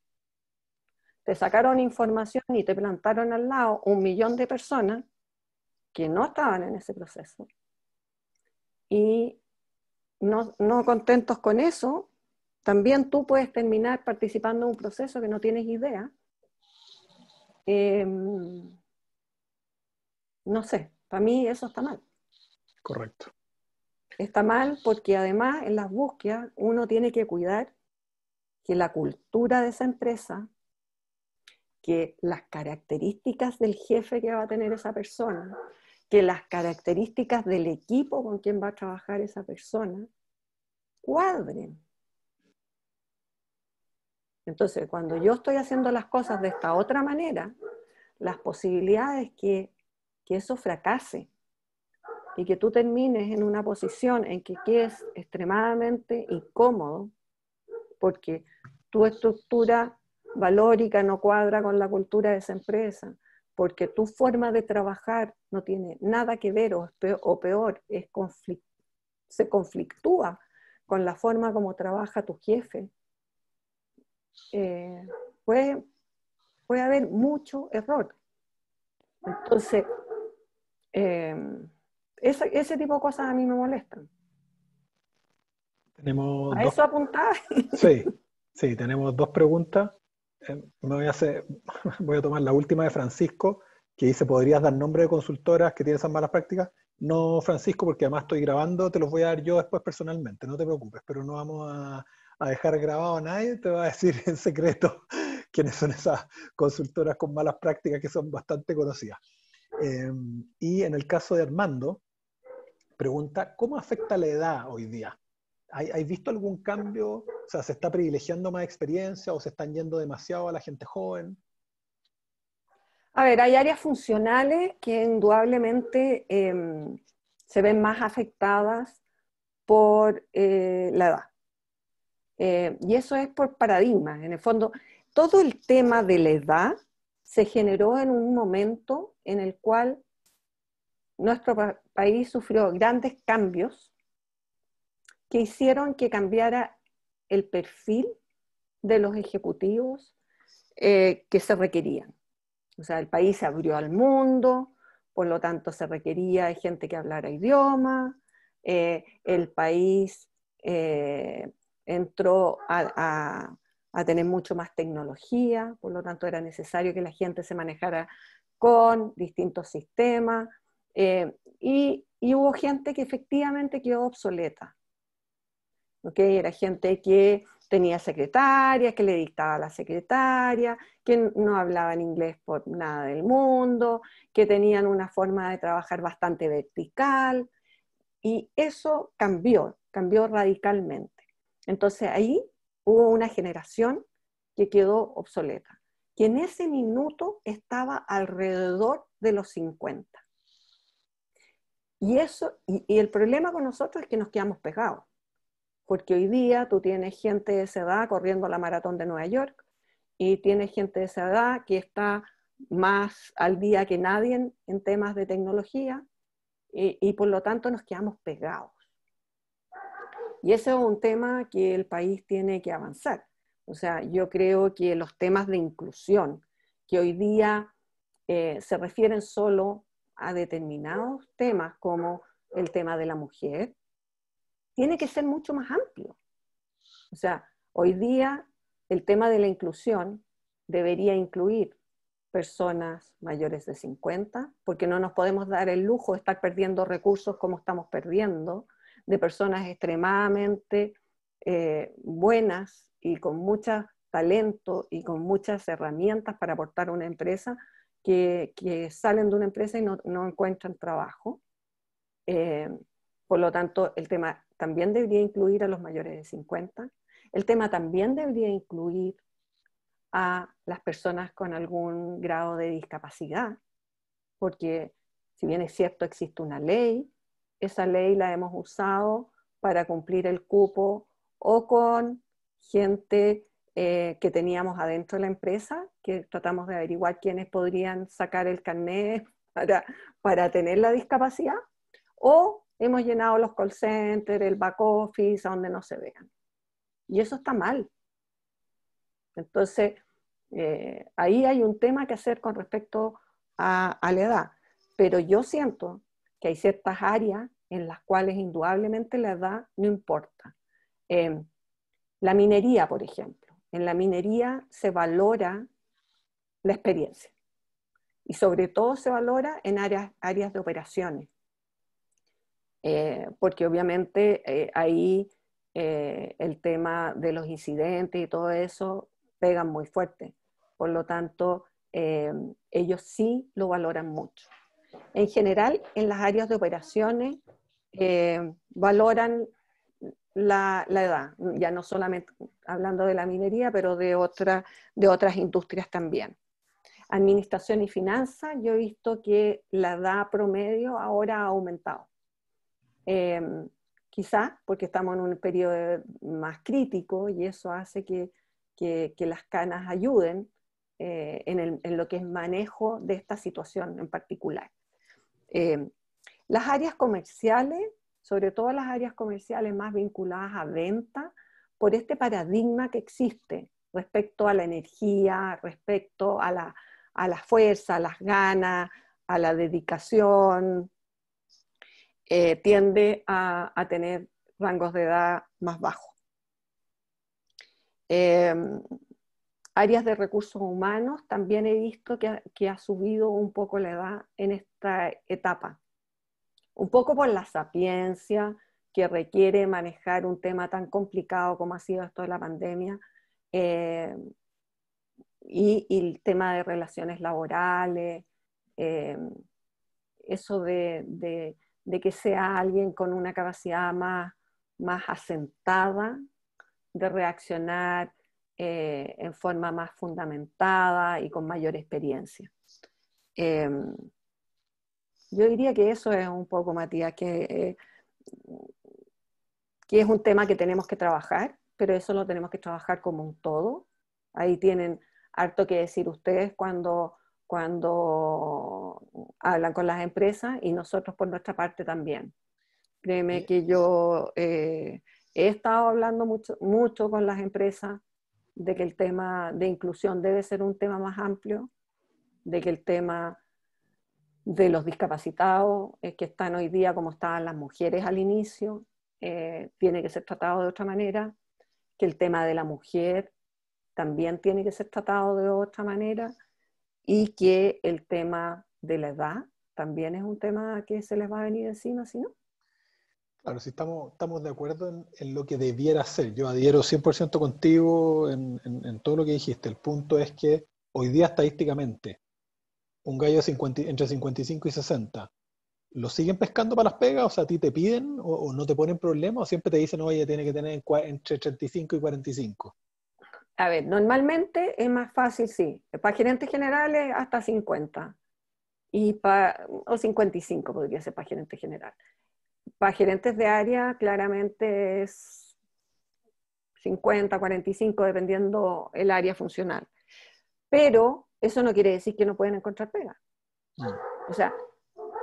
te sacaron información y te plantaron al lado un millón de personas que no estaban en ese proceso. Y no, contentos con eso, también tú puedes terminar participando en un proceso que no tienes idea Em, no sé, para mí eso está mal. Correcto. Está mal porque además en las búsquedas uno tiene que cuidar que la cultura de esa empresa, que las características del jefe que va a tener esa persona, que las características del equipo con quien va a trabajar esa persona, cuadren. Entonces, cuando yo estoy haciendo las cosas de esta otra manera, las posibilidades que, que eso fracase y que tú termines en una posición en que quedes extremadamente incómodo porque tu estructura valórica no cuadra con la cultura de esa empresa, porque tu forma de trabajar no tiene nada que ver o, peor, se conflictúa con la forma como trabaja tu jefe, eh, puede, haber mucho error. Entonces, eh, ese, tipo de cosas a mí me molestan. Tenemos a eso apuntar. Sí, sí, tenemos dos preguntas. Eh, me voy a, hacer, voy a tomar la última de Francisco, que dice, ¿podrías dar nombre de consultoras que tienen esas malas prácticas? No, Francisco, porque además estoy grabando, te los voy a dar yo después personalmente, no te preocupes, pero no vamos a, a dejar grabado a nadie, te va a decir en secreto quiénes son esas consultoras con malas prácticas que son bastante conocidas. Em, y en el caso de Armando, pregunta, ¿cómo afecta la edad hoy día? ¿Hay, visto algún cambio? O sea, ¿se está privilegiando más experiencia o se están yendo demasiado a la gente joven? A ver, hay áreas funcionales que indudablemente em, se ven más afectadas por eh, la edad. Eh, y eso es por paradigmas. En el fondo, todo el tema de la edad se generó en un momento en el cual nuestro país sufrió grandes cambios que hicieron que cambiara el perfil de los ejecutivos eh, que se requerían. O sea, el país se abrió al mundo, por lo tanto se requería gente que hablara idioma, eh, el país eh, entró a, tener mucho más tecnología, por lo tanto era necesario que la gente se manejara con distintos sistemas, y, y, hubo gente que efectivamente quedó obsoleta. ¿okay? Era gente que tenía secretaria, que le dictaba a la secretaria, que no hablaban inglés por nada del mundo, que tenían una forma de trabajar bastante vertical. Y eso cambió, cambió radicalmente. Entonces ahí hubo una generación que quedó obsoleta, que en ese minuto estaba alrededor de los 50. Y, eso, y, el problema con nosotros es que nos quedamos pegados porque hoy día tú tienes gente de esa edad corriendo la maratón de Nueva York y tienes gente de esa edad que está más al día que nadie en, temas de tecnología y, por lo tanto nos quedamos pegados. Y ese es un tema que el país tiene que avanzar. O sea, yo creo que los temas de inclusión, que hoy día eh, se refieren solo a determinados temas como el tema de la mujer, tiene que ser mucho más amplio. O sea, hoy día el tema de la inclusión debería incluir personas mayores de 50, porque no nos podemos dar el lujo de estar perdiendo recursos como estamos perdiendo, de personas extremadamente eh, buenas y con mucho talento y con muchas herramientas para aportar a una empresa que, salen de una empresa y no, encuentran trabajo. Eh, por lo tanto, el tema también debería incluir a los mayores de 50. El tema también debería incluir a las personas con algún grado de discapacidad, porque si bien es cierto existe una ley, esa ley la hemos usado para cumplir el cupo o con gente eh, que teníamos adentro de la empresa, que tratamos de averiguar quiénes podrían sacar el carnet para, para tener la discapacidad, o hemos llenado los call centers, el back office, a donde no se vean. Y eso está mal. Entonces, eh, ahí hay un tema que hacer con respecto a, la edad. Pero yo siento que hay ciertas áreas en las cuales indudablemente la edad no importa. Em, la minería, por ejemplo. En la minería se valora la experiencia. Y sobre todo se valora en áreas, áreas de operaciones. Eh, porque obviamente eh, ahí eh, el tema de los incidentes y todo eso pegan muy fuerte. Por lo tanto, ellos sí lo valoran mucho. En general, en las áreas de operaciones, valoran la, edad, ya no solamente hablando de la minería, pero de, de otras industrias también. Administración y finanzas, yo he visto que la edad promedio ahora ha aumentado. Eh, quizás porque estamos en un periodo más crítico y eso hace que, las canas ayuden eh, en, lo que es manejo de esta situación en particular. Em, las áreas comerciales, sobre todo las áreas comerciales más vinculadas a venta, por este paradigma que existe respecto a la energía, respecto a la, a fuerza, a las ganas, a la dedicación, eh, tiende a, tener rangos de edad más bajos. Em, áreas de recursos humanos, también he visto que, ha subido un poco la edad en esta etapa. Un poco por la sapiencia que requiere manejar un tema tan complicado como ha sido esto de la pandemia em, y, el tema de relaciones laborales, em, eso de que sea alguien con una capacidad más, asentada de reaccionar eh, en forma más fundamentada y con mayor experiencia. Yo diría que eso es un poco, Matías, que, eh, que es un tema que tenemos que trabajar, pero eso lo tenemos que trabajar como un todo. Ahí tienen harto que decir ustedes cuando cuando hablan con las empresas y nosotros por nuestra parte también. Créeme que yo eh, he estado hablando mucho, mucho con las empresas de que el tema de inclusión debe ser un tema más amplio, de que el tema de los discapacitados, que están hoy día como estaban las mujeres al inicio, eh, tiene que ser tratado de otra manera, que el tema de la mujer también tiene que ser tratado de otra manera y que el tema de la edad también es un tema que se les va a venir encima, si no. Claro, si estamos, estamos de acuerdo en, lo que debiera ser. Yo adhiero 100% contigo en, en, todo lo que dijiste. El punto es que hoy día estadísticamente, un gallo entre 55 y 60, ¿lo siguen pescando para las pegas? O sea, ¿a ti te piden o, no te ponen problema o siempre te dicen, oye, tiene que tener entre 35 y 45? A ver, normalmente es más fácil, sí. Para gerentes generales hasta 50. Y para, o 55 podría ser para gerente general para gerentes de área claramente es 50, 45, dependiendo el área funcional. Pero eso no quiere decir que no pueden encontrar pega. O sea,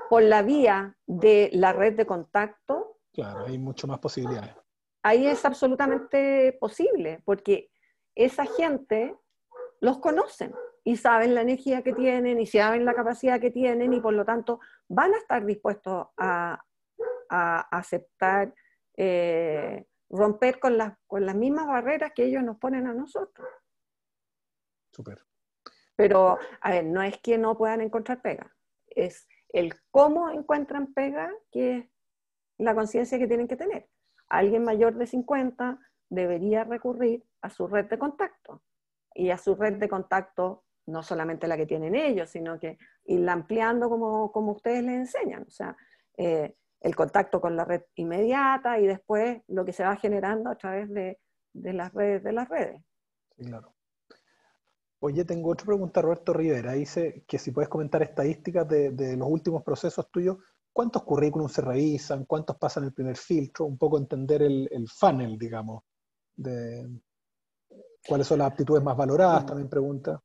por la vía de la red de contacto. Claro, hay mucho más posibilidades. Ahí es absolutamente posible, porque esa gente los conocen y saben la energía que tienen y saben la capacidad que tienen y por lo tanto van a estar dispuestos a, a aceptar, eh, romper con las, con las mismas barreras que ellos nos ponen a nosotros. Súper. Pero, a ver, no es que no puedan encontrar pega, es el cómo encuentran pega que es la conciencia que tienen que tener. Alguien mayor de 50 debería recurrir a su red de contacto y a su red de contacto no solamente la que tienen ellos, sino que irla ampliando como, como ustedes les enseñan. O sea, eh, el contacto con la red inmediata y después lo que se va generando a través de, las redes de las redes. Sí, claro. Oye, tengo otra pregunta, Roberto Rivera. Dice que si puedes comentar estadísticas de, los últimos procesos tuyos, ¿cuántos currículums se revisan? ¿Cuántos pasan el primer filtro? Un poco entender el, funnel, digamos, de cuáles son las aptitudes más valoradas, también pregunta.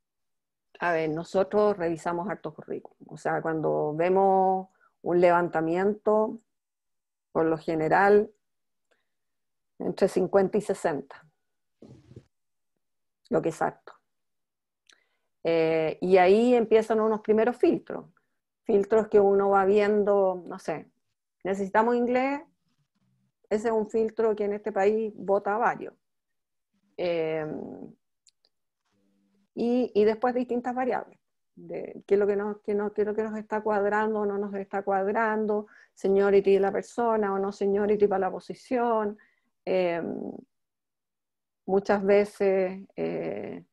A ver, nosotros revisamos hartos currículums. O sea, cuando vemos un levantamiento, por lo general entre 50 y 60, lo que es exacto. Eh, y ahí empiezan unos primeros filtros, filtros que uno va viendo, no sé, necesitamos inglés, ese es un filtro que en este país vota varios. Eh, y, y, después distintas variables de qué es lo que nos, que no, qué lo que nos está cuadrando o no nos está cuadrando, seniority de la persona o no seniority para la posición. Eh, muchas veces eh,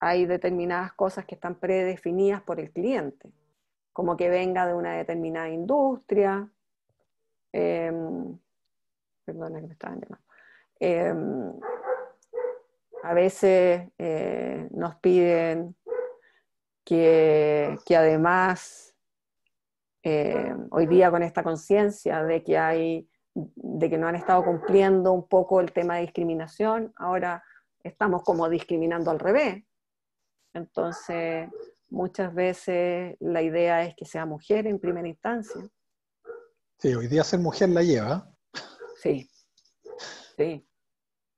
hay determinadas cosas que están predefinidas por el cliente, como que venga de una determinada industria. Eh, perdona que me estaban llamando. a veces nos piden que, además eh, hoy día con esta conciencia de que hay de que no han estado cumpliendo un poco el tema de discriminación, ahora estamos como discriminando al revés. Entonces, muchas veces la idea es que sea mujer en primera instancia. Sí, hoy día ser mujer la lleva. Sí, sí.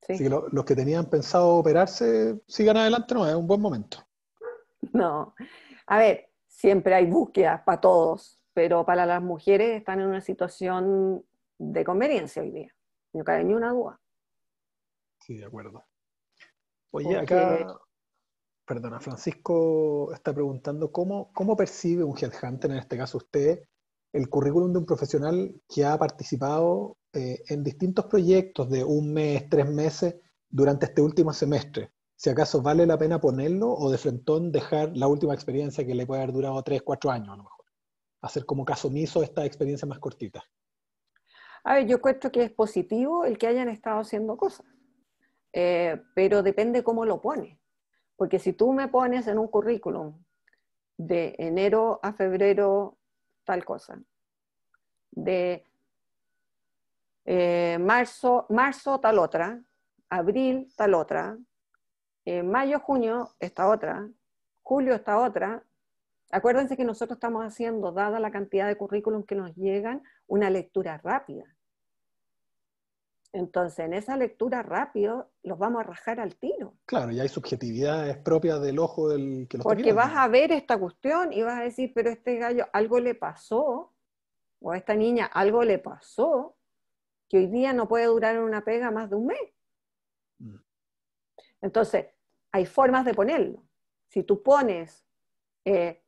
sí. Así que los que tenían pensado operarse, sigan adelante, no, es un buen momento. No. A ver, siempre hay búsquedas para todos, pero para las mujeres están en una situación de conveniencia hoy día. No cabe ni una duda. Sí, de acuerdo. Oye, acá, perdona, Francisco está preguntando cómo, cómo percibe un headhunter, en este caso usted, el currículum de un profesional que ha participado eh, en distintos proyectos de un mes, tres meses durante este último semestre si acaso vale la pena ponerlo o de frentón dejar la última experiencia que le puede haber durado 3, 4 años a lo mejor. Hacer como caso omiso esta experiencia más cortita. A ver, yo encuentro que es positivo el que hayan estado haciendo cosas, eh, pero depende cómo lo pones. Porque si tú me pones en un currículum de enero a febrero tal cosa, de eh, marzo, marzo tal otra, abril tal otra, en mayo, junio, esta otra, julio, esta otra. Acuérdense que nosotros estamos haciendo, dada la cantidad de currículum que nos llegan, una lectura rápida. Entonces, en esa lectura rápido, los vamos a rajar al tiro. Claro, y hay subjetividades propias del ojo del que los Porque vas a ver esta cuestión y vas a decir, pero este gallo algo le pasó, o a esta niña algo le pasó, que hoy día no puede durar en una pega más de un mes. Mm. Entonces, hay formas de ponerlo. Si tú pones eh,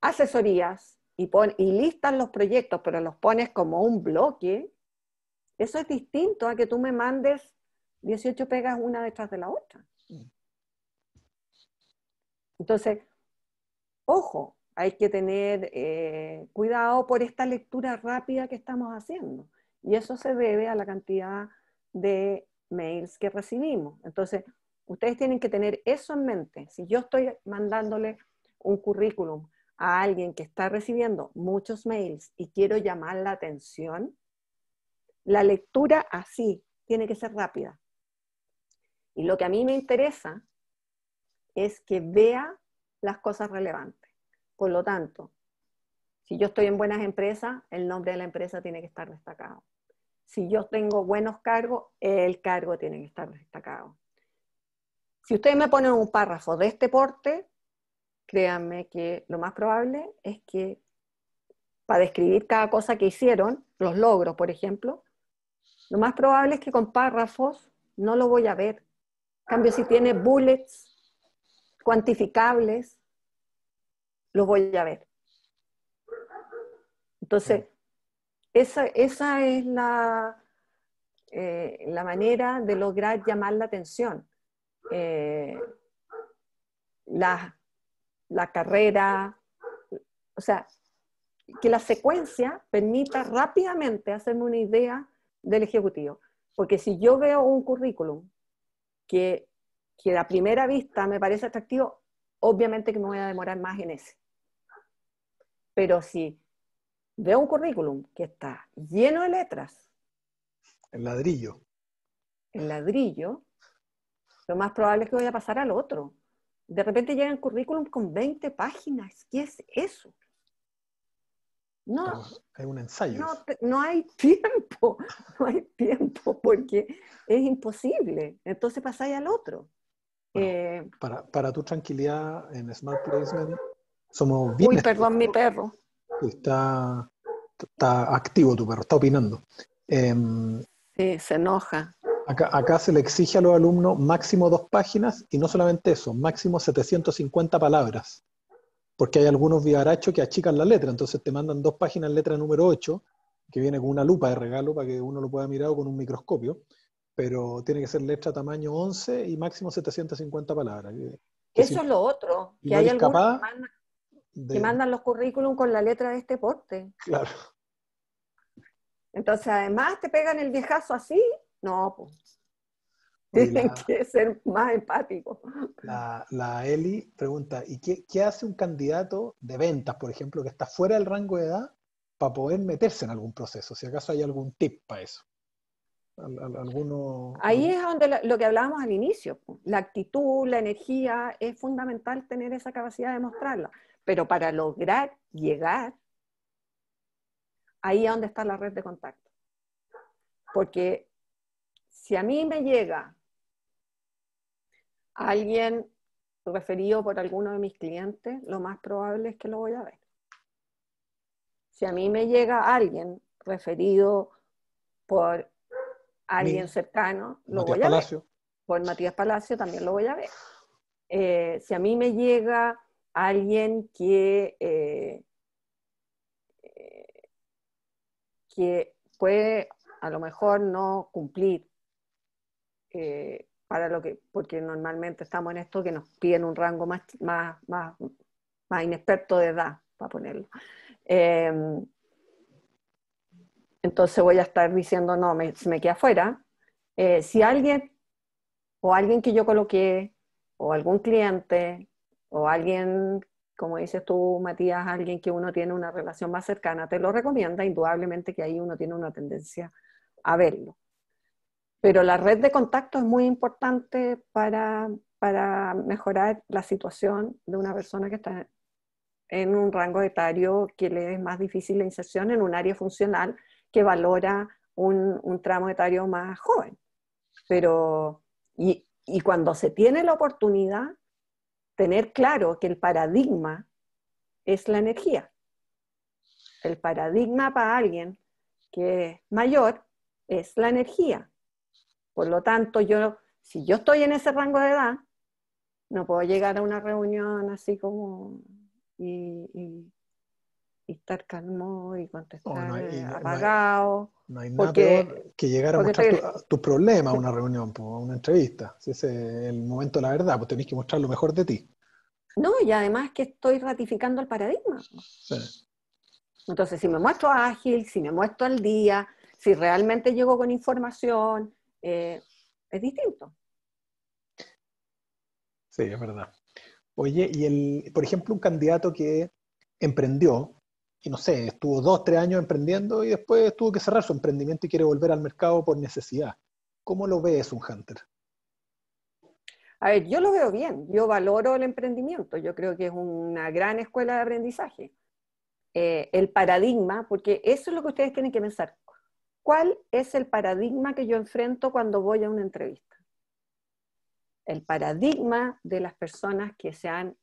asesorías y, pon, y listas los proyectos, pero los pones como un bloque, eso es distinto a que tú me mandes 18 pegas una detrás de la otra. Entonces, ojo, hay que tener eh, cuidado por esta lectura rápida que estamos haciendo. Y eso se debe a la cantidad de mails que recibimos. Entonces, ustedes tienen que tener eso en mente. Si yo estoy mandándole un currículum a alguien que está recibiendo muchos mails y quiero llamar la atención, la lectura así tiene que ser rápida. Y lo que a mí me interesa es que vea las cosas relevantes. Por lo tanto, si yo estoy en buenas empresas, el nombre de la empresa tiene que estar destacado. Si yo tengo buenos cargos, el cargo tiene que estar destacado. Si ustedes me ponen un párrafo de este porte, créanme que lo más probable es que para describir cada cosa que hicieron, los logros, por ejemplo, lo más probable es que con párrafos no lo voy a ver. En cambio, si tiene bullets cuantificables, los voy a ver. Entonces, esa, es la, eh, la manera de lograr llamar la atención. Eh, la, la carrera, o sea, que la secuencia permita rápidamente hacerme una idea del ejecutivo. Porque si yo veo un currículum que, que a primera vista me parece atractivo, obviamente que me voy a demorar más en ese. Pero si veo un currículum que está lleno de letras. En ladrillo. En ladrillo, lo más probable es que voy a pasar al otro. De repente llega el currículum con 20 páginas. ¿Qué es eso? No, hay un ensayo. No, hay tiempo, no hay tiempo porque es imposible. Entonces pasáis al otro. Eh, para, para, tu tranquilidad en Smart Placement, somos bien. Uy, perdón, mi perro. Está, está activo tu perro, está opinando. Em, sí, se enoja. Acá, acá, se le exige a los alumnos máximo dos páginas y no solamente eso, máximo 750 palabras porque hay algunos vivarachos que achican la letra, entonces te mandan dos páginas letra número 8, que viene con una lupa de regalo para que uno lo pueda mirar con un microscopio, pero tiene que ser letra tamaño 11 y máximo 750 palabras. Eso es lo otro, que hay algunos que mandan, los currículum con la letra de este porte. Claro. Entonces, además te pegan el viejazo así, no, pues. Tienen que ser más empáticos. La, la, Eli pregunta, ¿y qué, qué, hace un candidato de ventas, por ejemplo, que está fuera del rango de edad para poder meterse en algún proceso? Si acaso hay algún tip para eso. ¿Alguno, Ahí es donde lo que hablábamos al inicio. La actitud, la energía, es fundamental tener esa capacidad de mostrarla. Pero para lograr llegar, ahí es donde está la red de contacto. Porque si a mí me llega alguien referido por alguno de mis clientes, lo más probable es que lo voy a ver. Si a mí me llega alguien referido por alguien cercano, lo voy a ver. Por Matías Palacio también lo voy a ver. Eh, si a mí me llega alguien que, eh, que puede a lo mejor no cumplir eh, para lo que, porque normalmente estamos en esto que nos piden un rango más, más, más, más inexperto de edad, para ponerlo. Em, entonces voy a estar diciendo, no, me, se me queda afuera. Eh, si alguien, o alguien que yo coloqué, o algún cliente, o alguien, como dices tú, Matías, alguien que uno tiene una relación más cercana, te lo recomienda, indudablemente que ahí uno tiene una tendencia a verlo. Pero la red de contacto es muy importante para, para mejorar la situación de una persona que está en un rango etario que le es más difícil la inserción en un área funcional que valora un, tramo etario más joven. Pero, y, y cuando se tiene la oportunidad, tener claro que el paradigma es la energía. El paradigma para alguien que es mayor es la energía. Por lo tanto, yo, si yo estoy en ese rango de edad, no puedo llegar a una reunión así como y, estar calmo y contestar apagado. No hay, nada peor que llegar a mostrar tus problemas a una reunión, a una entrevista. Si ese es el momento de la verdad, pues tenés que mostrar lo mejor de ti. No, y además que estoy ratificando el paradigma. Entonces, si me muestro ágil, si me muestro al día, si realmente llego con información, eh, es distinto. Sí, es verdad. Oye, y el, por ejemplo, un candidato que emprendió, y no sé, estuvo dos, tres años emprendiendo y después tuvo que cerrar su emprendimiento y quiere volver al mercado por necesidad. ¿Cómo lo ves un hunter? A ver, yo lo veo bien, yo valoro el emprendimiento, yo creo que es una gran escuela de aprendizaje. Eh, el paradigma, porque eso es lo que ustedes tienen que pensar. ¿Cuál es el paradigma que yo enfrento cuando voy a una entrevista? El paradigma de las personas que se han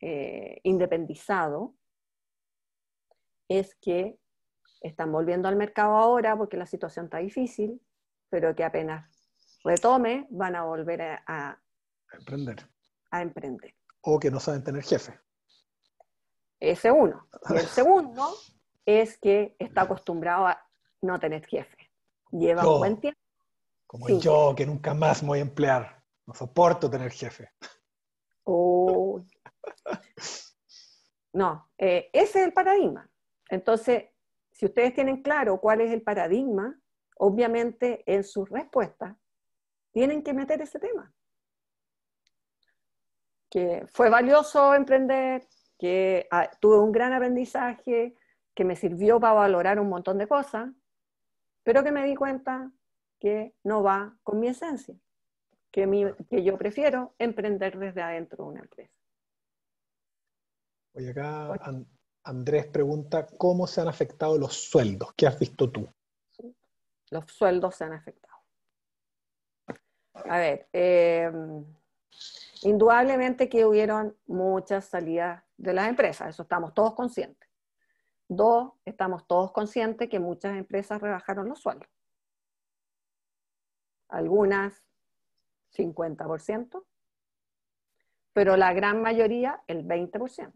eh, independizado es que están volviendo al mercado ahora porque la situación está difícil, pero que apenas retome van a volver a, emprender. A emprender. O que no saben tener jefe. Ese uno. Y el segundo es que está acostumbrado a no tener jefe. Lleva un buen tiempo. Como yo, que nunca más me voy a emplear. No soporto tener jefe. No, eh, ese es el paradigma. Entonces, si ustedes tienen claro cuál es el paradigma, obviamente en sus respuestas tienen que meter ese tema que fue valioso emprender, que ah, tuve un gran aprendizaje, que me sirvió para valorar un montón de cosas, pero que me di cuenta que no va con mi esencia, que, que yo prefiero emprender desde adentro de una empresa. Oye, acá Andrés pregunta, ¿cómo se han afectado los sueldos? ¿Qué has visto tú? Los sueldos se han afectado. A ver, eh, Indudablemente que hubieron muchas salidas de las empresas, eso estamos todos conscientes. Dos, estamos todos conscientes que muchas empresas rebajaron los sueldos. Algunas 50%, pero la gran mayoría el 20%.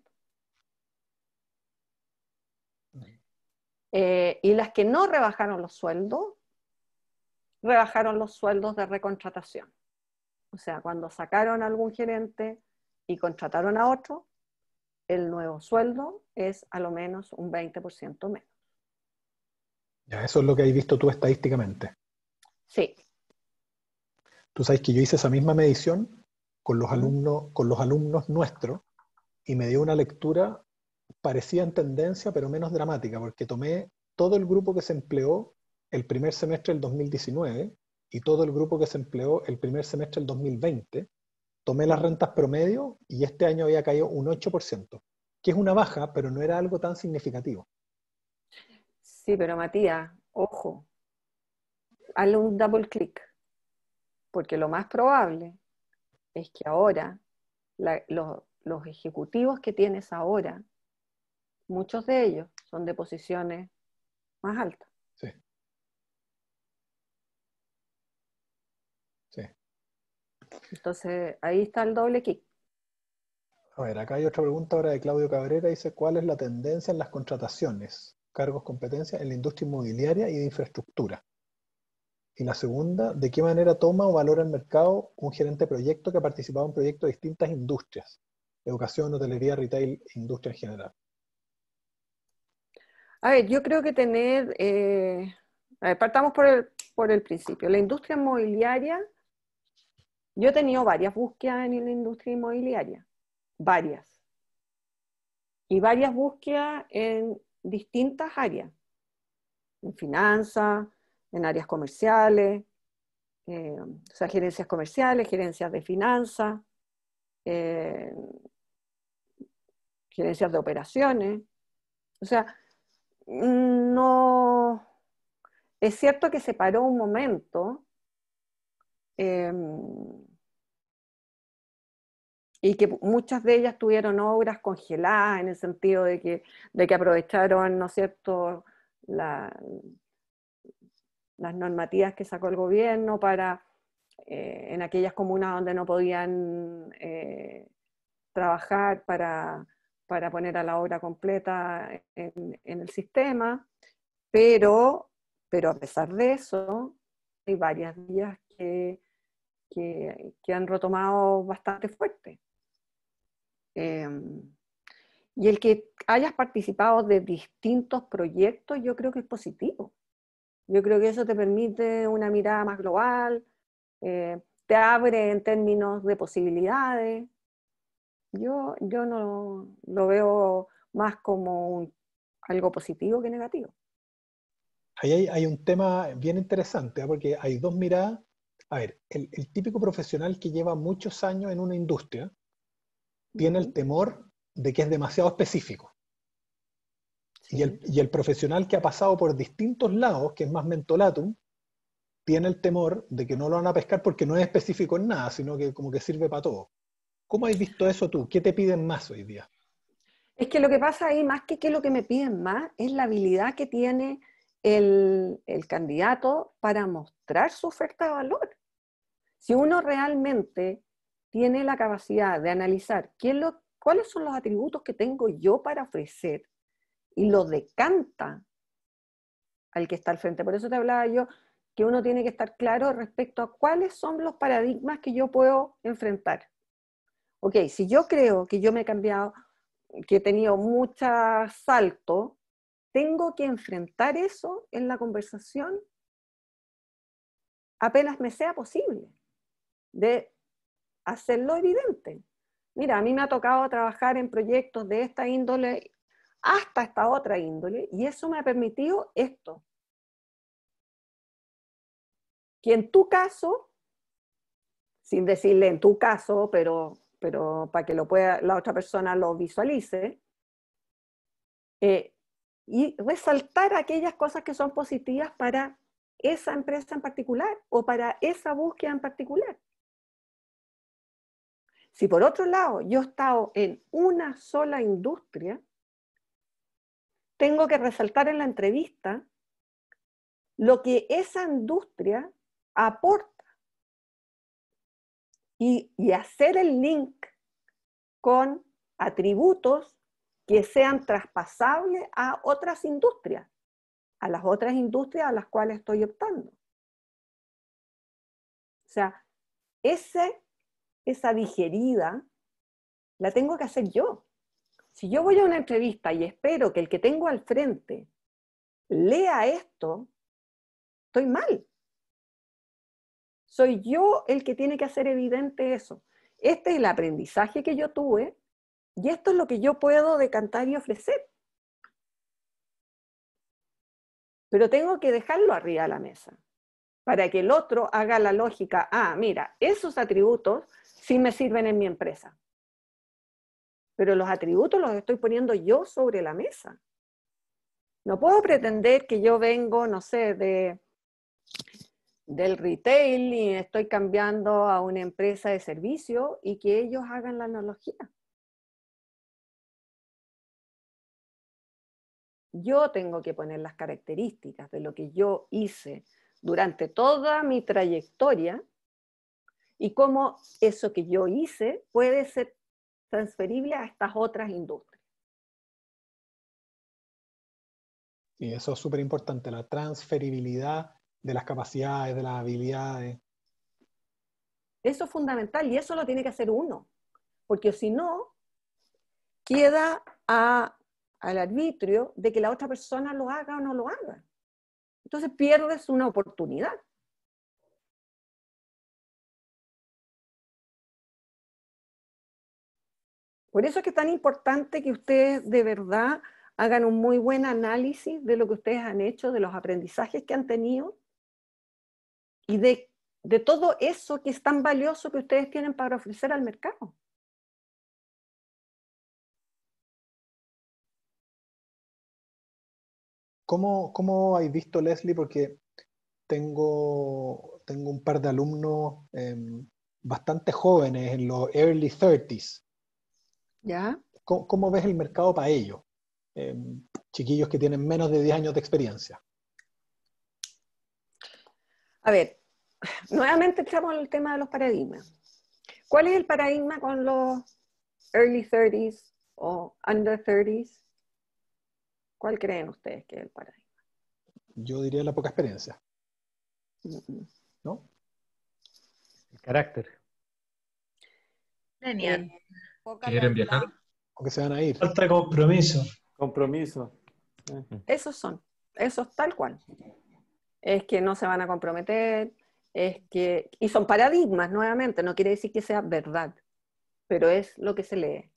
Eh, y las que no rebajaron los sueldos, rebajaron los sueldos de recontratación. O sea, cuando sacaron a algún gerente y contrataron a otro, el nuevo sueldo es a lo menos un 20% menos. Ya, eso es lo que has visto tú estadísticamente. Sí. Tú sabes que yo hice esa misma medición con los alumnos, con los alumnos nuestros y me dio una lectura parecida en tendencia, pero menos dramática, porque tomé todo el grupo que se empleó el primer semestre del 2019 y todo el grupo que se empleó el primer semestre del 2020, tomé las rentas promedio y este año había caído un 8%, que es una baja, pero no era algo tan significativo. Sí, pero Matías, ojo, hazle un double click, porque lo más probable es que ahora los ejecutivos que tienes ahora, muchos de ellos son de posiciones más altas. Entonces, ahí está el doble kick. A ver, acá hay otra pregunta ahora de Claudio Cabrera. Dice, ¿cuál es la tendencia en las contrataciones, cargos, competencias en la industria inmobiliaria y de infraestructura? Y la segunda, ¿de qué manera toma o valora el mercado un gerente de proyecto que ha participado en proyectos de distintas industrias? Educación, hotelería, retail e industria en general. A ver, yo creo que tener... Eh, a ver, partamos por el, por el principio. La industria inmobiliaria yo he tenido varias búsquedas en la industria inmobiliaria, varias. Y varias búsquedas en distintas áreas, en finanzas, en áreas comerciales, eh, o sea, gerencias comerciales, gerencias de finanzas, eh, gerencias de operaciones. O sea, no, es cierto que se paró un momento em, y que muchas de ellas tuvieron obras congeladas en el sentido de que, de que aprovecharon, ¿no es cierto?, las normativas que sacó el gobierno para, eh, en aquellas comunas donde no podían eh, trabajar para, para, poner a la obra completa en, el sistema, pero pero a pesar de eso, hay varias vías que, que, han retomado bastante fuerte. Em, y el que hayas participado de distintos proyectos, yo creo que es positivo. Yo creo que eso te permite una mirada más global, eh, te abre en términos de posibilidades. Yo, yo no lo veo más como algo positivo que negativo ahí hay, un tema bien interesante, ¿ah? porque hay dos miradas. A ver, el, típico profesional que lleva muchos años en una industria tiene el temor de que es demasiado específico. Y, el, profesional que ha pasado por distintos lados, que es más mentolatum, tiene el temor de que no lo van a pescar porque no es específico en nada, sino que como que sirve para todo. ¿Cómo has visto eso tú? ¿Qué te piden más hoy día? Es que lo que pasa ahí, más que que lo que me piden más, es la habilidad que tiene el, candidato para mostrar su oferta de valor. Si uno realmente tiene la capacidad de analizar cuáles son los atributos que tengo yo para ofrecer y lo decanta al que está al frente. Por eso te hablaba yo que uno tiene que estar claro respecto a cuáles son los paradigmas que yo puedo enfrentar. Ok, si yo creo que yo me he cambiado, que he tenido mucho salto, tengo que enfrentar eso en la conversación apenas me sea posible, de hacerlo evidente. Mira, a mí me ha tocado trabajar en proyectos de esta índole hasta esta otra índole y eso me ha permitido esto. Que en tu caso, sin decirle en tu caso, pero, pero para que lo pueda, la otra persona lo visualice, eh, y resaltar aquellas cosas que son positivas para esa empresa en particular o para esa búsqueda en particular. Si por otro lado yo he estado en una sola industria, tengo que resaltar en la entrevista lo que esa industria aporta y, y hacer el link con atributos que sean traspasables a otras industrias, a las otras industrias a las cuales estoy optando. O sea, ese, esa digerida la tengo que hacer yo. Si yo voy a una entrevista y espero que el que tengo al frente lea esto, estoy mal. Soy yo el que tiene que hacer evidente eso. Este es el aprendizaje que yo tuve y esto es lo que yo puedo decantar y ofrecer. Pero tengo que dejarlo arriba de la mesa para que el otro haga la lógica, ah, mira, esos atributos sí me sirven en mi empresa. Pero los atributos los estoy poniendo yo sobre la mesa. No puedo pretender que yo vengo, no sé, de, del retail y estoy cambiando a una empresa de servicio y que ellos hagan la analogía. Yo tengo que poner las características de lo que yo hice durante toda mi trayectoria y cómo eso que yo hice puede ser transferible a estas otras industrias. Y eso es súper importante, la transferibilidad de las capacidades, de las habilidades. Eso es fundamental y eso lo tiene que hacer uno, porque si no, queda a al arbitrio de que la otra persona lo haga o no lo haga. Entonces pierdes una oportunidad. Por eso es que es tan importante que ustedes de verdad hagan un muy buen análisis de lo que ustedes han hecho, de los aprendizajes que han tenido y de, todo eso que es tan valioso que ustedes tienen para ofrecer al mercado. ¿Cómo, ¿Cómo habéis visto, Leslie? Porque tengo, tengo un par de alumnos em, bastante jóvenes, en los early 30s. ¿Ya? ¿Cómo, ves el mercado para ellos? Em, chiquillos que tienen menos de 10 años de experiencia. A ver, nuevamente entramos el tema de los paradigmas. ¿Cuál es el paradigma con los early 30s o under 30s? ¿Cuál creen ustedes que es el paradigma? Yo diría la poca experiencia. ¿No? El carácter. Genial. Eh, ¿Quieren viajar? O que se van a ir. Falta compromiso. Compromiso. Esos son, esos tal cual. Es que no se van a comprometer, es que, y son paradigmas nuevamente, no quiere decir que sea verdad, pero es lo que se lee.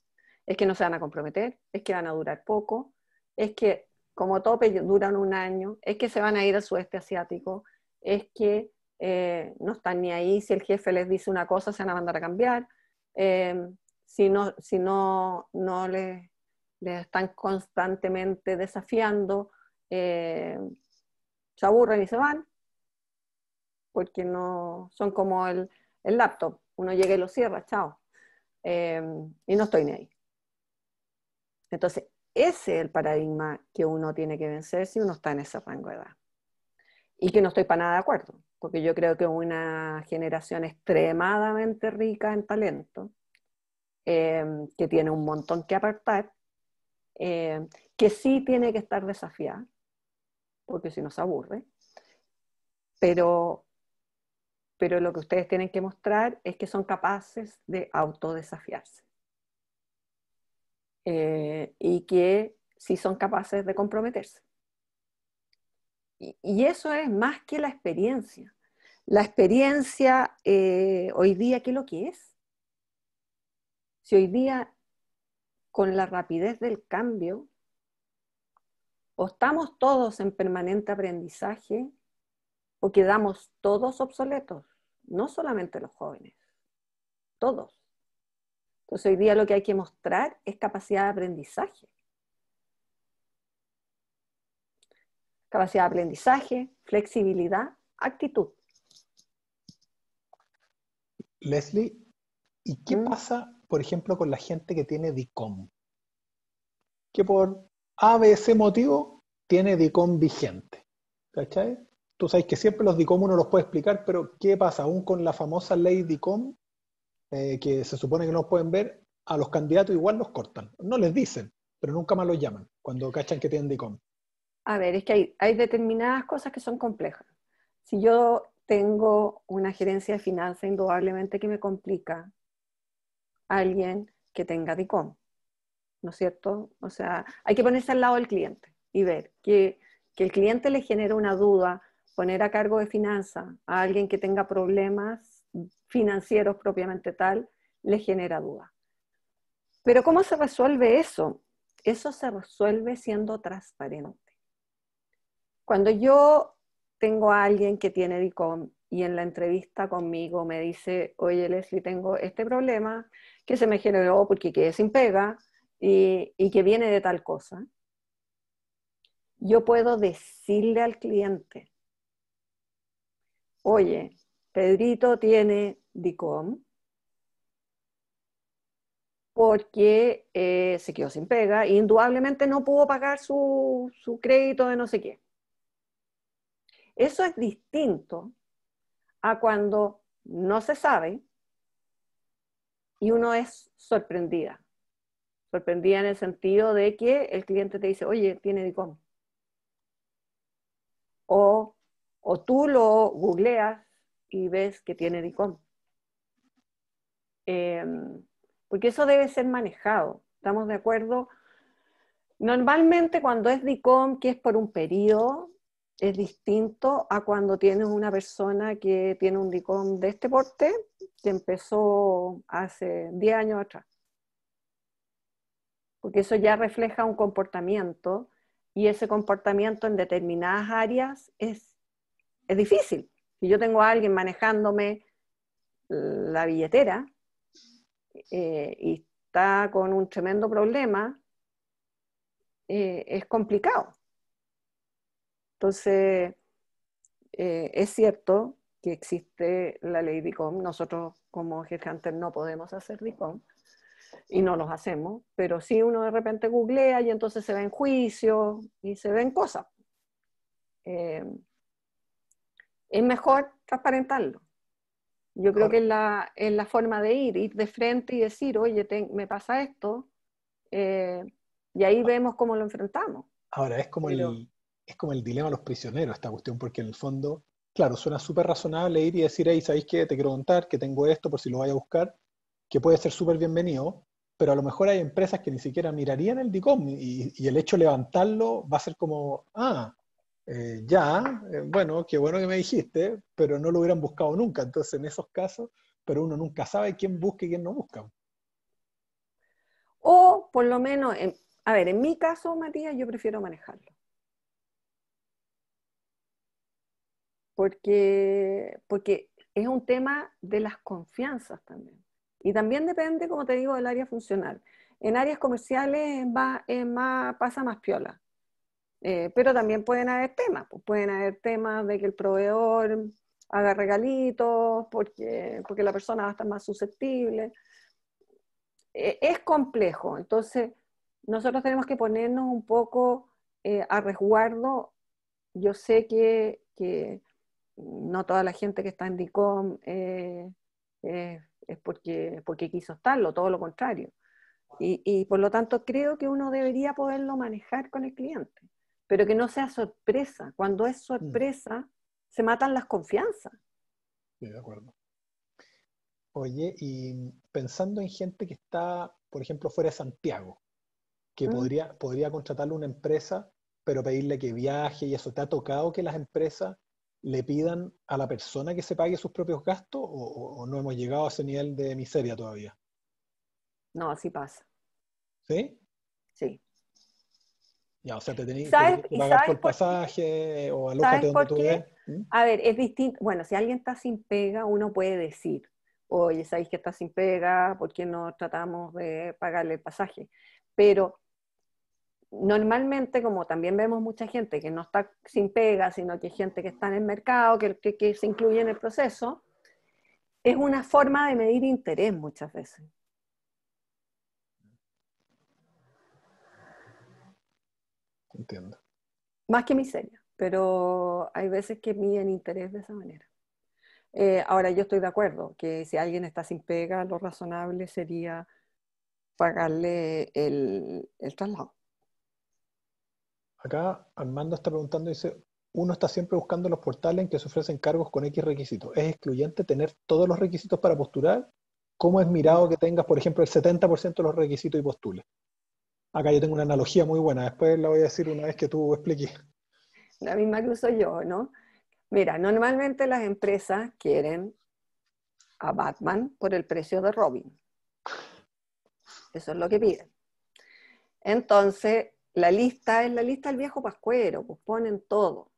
Es que no se van a comprometer, es que van a durar poco, es que como tope duran un año, es que se van a ir al sudeste asiático, es que eh, no están ni ahí, si el jefe les dice una cosa se van a mandar a cambiar, eh, si no, si no, no les, están constantemente desafiando, eh, se aburren y se van, porque no son como el, laptop, uno llega y lo cierra, chao, y no estoy ni ahí. Entonces, ese es el paradigma que uno tiene que vencer si uno está en ese rango de edad. Y que no estoy para nada de acuerdo, porque yo creo que una generación extremadamente rica en talento, em, que tiene un montón que apartar, em, que sí tiene que estar desafiada, porque si no se aburre, pero, pero lo que ustedes tienen que mostrar es que son capaces de autodesafiarse. Eh, y que sí son capaces de comprometerse. Y, eso es más que la experiencia. La experiencia eh, hoy día, ¿qué es lo que es? Si hoy día, con la rapidez del cambio, o estamos todos en permanente aprendizaje, o quedamos todos obsoletos, no solamente los jóvenes, todos. Entonces hoy día lo que hay que mostrar es capacidad de aprendizaje. Capacidad de aprendizaje, flexibilidad, actitud. Leslie, ¿y qué mm. pasa, por ejemplo, con la gente que tiene DICOM? Que por A, B, C motivo tiene DICOM vigente. ¿Cachai? Tú sabes que siempre los DICOM uno los puede explicar, pero ¿qué pasa aún con la famosa ley DICOM? Eh, que se supone que no pueden ver, a los candidatos igual los cortan. No les dicen, pero nunca más los llaman cuando cachan que tienen DICOM. A ver, es que hay, hay determinadas cosas que son complejas. Si yo tengo una gerencia de finanzas, indudablemente que me complica alguien que tenga DICOM, ¿no es cierto? O sea, hay que ponerse al lado del cliente y ver que, que el cliente le genera una duda, poner a cargo de finanzas a alguien que tenga problemas financieros propiamente tal, le genera duda. Pero ¿cómo se resuelve eso? Eso se resuelve siendo transparente. Cuando yo tengo a alguien que tiene DICOM y en la entrevista conmigo me dice, oye Leslie, tengo este problema que se me generó porque quedé sin pega y, y que viene de tal cosa, yo puedo decirle al cliente, oye, Pedrito tiene DICOM porque eh, se quedó sin pega e indudablemente no pudo pagar su, su crédito de no sé qué. Eso es distinto a cuando no se sabe y uno es sorprendida. Sorprendida en el sentido de que el cliente te dice, oye, tiene DICOM. O, o tú lo googleas y ves que tiene DICOM. Em, porque eso debe ser manejado, ¿estamos de acuerdo? Normalmente cuando es DICOM, que es por un periodo, es distinto a cuando tienes una persona que tiene un DICOM de este porte, que empezó hace 10 años atrás. Porque eso ya refleja un comportamiento y ese comportamiento en determinadas áreas es, es difícil. Si yo tengo a alguien manejándome la billetera eh, y está con un tremendo problema, eh, es complicado. Entonces, eh, es cierto que existe la ley DICOM. Nosotros como Headhunter no podemos hacer DICOM y no los hacemos, pero sí uno de repente googlea y entonces se ven juicios y se ven cosas. Eh, es mejor transparentarlo. Yo creo que es la, es la forma de ir, ir de frente y decir, oye, me pasa esto, eh, y ahí vemos cómo lo enfrentamos. Ahora, es como, el, es como el dilema de los prisioneros esta cuestión, porque en el fondo, claro, suena súper razonable ir y decir, hey, ¿sabéis qué? Te quiero contar que tengo esto por si lo vaya a buscar, que puede ser súper bienvenido, pero a lo mejor hay empresas que ni siquiera mirarían el DICOM y, el hecho de levantarlo va a ser como, ah, eh, ya, eh, bueno, qué bueno que me dijiste, pero no lo hubieran buscado nunca. Entonces, en esos casos, pero uno nunca sabe quién busca y quién no busca. O por lo menos, a ver, en mi caso, Matías, yo prefiero manejarlo. Porque, porque es un tema de las confianzas también. Y también depende, como te digo, del área funcional. En áreas comerciales va, más, pasa más piola eh, pero también pueden haber temas, pues pueden haber temas de que el proveedor haga regalitos porque, porque la persona va a estar más susceptible. Eh, es complejo, entonces nosotros tenemos que ponernos un poco eh, a resguardo. Yo sé que, que, no toda la gente que está en DICOM es porque, porque quiso estarlo, todo lo contrario. Y, y por lo tanto creo que uno debería poderlo manejar con el cliente pero que no sea sorpresa. Cuando es mm. sorpresa, se matan las confianzas. Sí, de acuerdo. Oye, y pensando en gente que está, por ejemplo, fuera de Santiago, que mm. podría, podría contratarle una empresa, pero pedirle que viaje y eso, ¿te ha tocado que las empresas le pidan a la persona que se pague sus propios gastos o, o no hemos llegado a ese nivel de miseria todavía? No, así pasa. ¿Sí? Sí. Ya, o sea, te tenías que pagar por pasaje o alójate donde tú ves. ¿Mm? A ver, es distinto. Bueno, si alguien está sin pega, uno puede decir, oye, ¿sabéis que está sin pega? ¿Por qué no tratamos de pagarle el pasaje? Pero normalmente, como también vemos mucha gente que no está sin pega, sino que gente que está en el mercado, que, que, que se incluye en el proceso, es una forma de medir interés muchas veces. Entiendo. Más que miseria, pero hay veces que miden interés de esa manera. Eh, ahora, yo estoy de acuerdo que si alguien está sin pega, lo razonable sería pagarle el, el traslado. Acá Armando está preguntando, dice, uno está siempre buscando los portales en que se ofrecen cargos con X requisitos. ¿Es excluyente tener todos los requisitos para postular? ¿Cómo es mirado que tengas, por ejemplo, el 70% de los requisitos y postules? Acá yo tengo una analogía muy buena, después la voy a decir una vez que tú expliques. La misma que uso yo, ¿no? Mira, normalmente las empresas quieren a Batman por el precio de Robin. Eso es lo que piden. Entonces, la lista es la lista del viejo pascuero, pues ponen todo.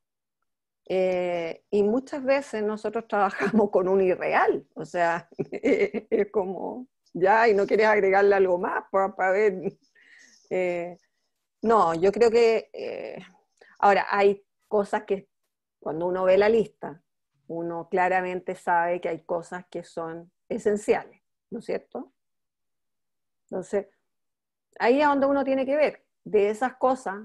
Eh, y muchas veces nosotros trabajamos con un irreal, o sea, es como, ya, y no quieres agregarle algo más para, ver eh, no, yo creo que eh, ahora hay cosas que cuando uno ve la lista, uno claramente sabe que hay cosas que son esenciales, ¿no es cierto? Entonces, ahí es donde uno tiene que ver de esas cosas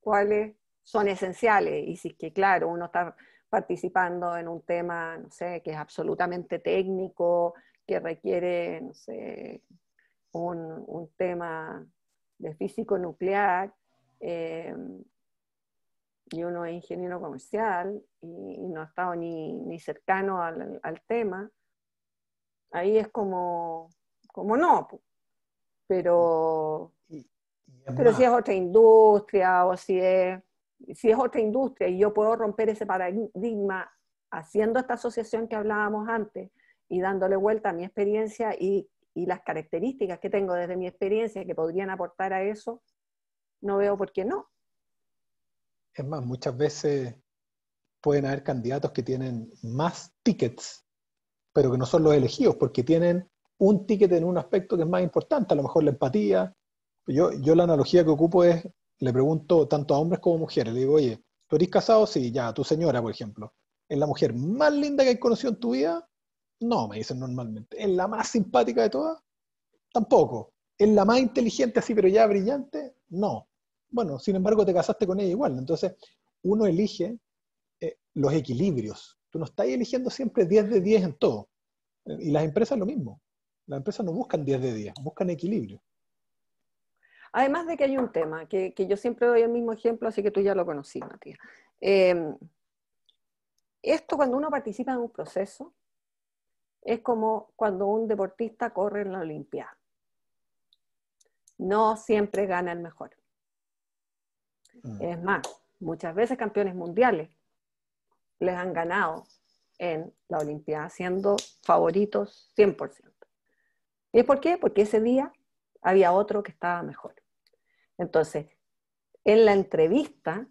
cuáles son esenciales. Y si es que, claro, uno está participando en un tema, no sé, que es absolutamente técnico, que requiere, no sé, un, un tema de físico nuclear eh, y uno es ingeniero comercial y, no ha estado ni, cercano al, tema, ahí es como, como no, pero, pero si es otra industria o si es, si es otra industria y yo puedo romper ese paradigma haciendo esta asociación que hablábamos antes y dándole vuelta a mi experiencia y y las características que tengo desde mi experiencia que podrían aportar a eso, no veo por qué no. Es más, muchas veces pueden haber candidatos que tienen más tickets, pero que no son los elegidos, porque tienen un ticket en un aspecto que es más importante, a lo mejor la empatía. Yo, yo la analogía que ocupo es, le pregunto tanto a hombres como mujeres, le digo, oye, ¿tú eres casado? Sí, ya, tu señora, por ejemplo. ¿Es la mujer más linda que hay conocido en tu vida? No, me dicen normalmente. ¿Es la más simpática de todas? Tampoco. ¿Es la más inteligente así, pero ya brillante? No. Bueno, sin embargo, te casaste con ella igual. Entonces, uno elige eh, los equilibrios. Tú no estás eligiendo siempre 10 de 10 en todo. Y las empresas lo mismo. Las empresas no buscan 10 de 10, buscan equilibrio. Además de que hay un tema, que, yo siempre doy el mismo ejemplo, así que tú ya lo conocí, Matías. Em, esto cuando uno participa en un proceso es como cuando un deportista corre en la Olimpiada. No siempre gana el mejor. Mm. Es más, muchas veces campeones mundiales les han ganado en la Olimpiada siendo favoritos 100%. ¿Y por qué? Porque ese día había otro que estaba mejor. Entonces, en la entrevista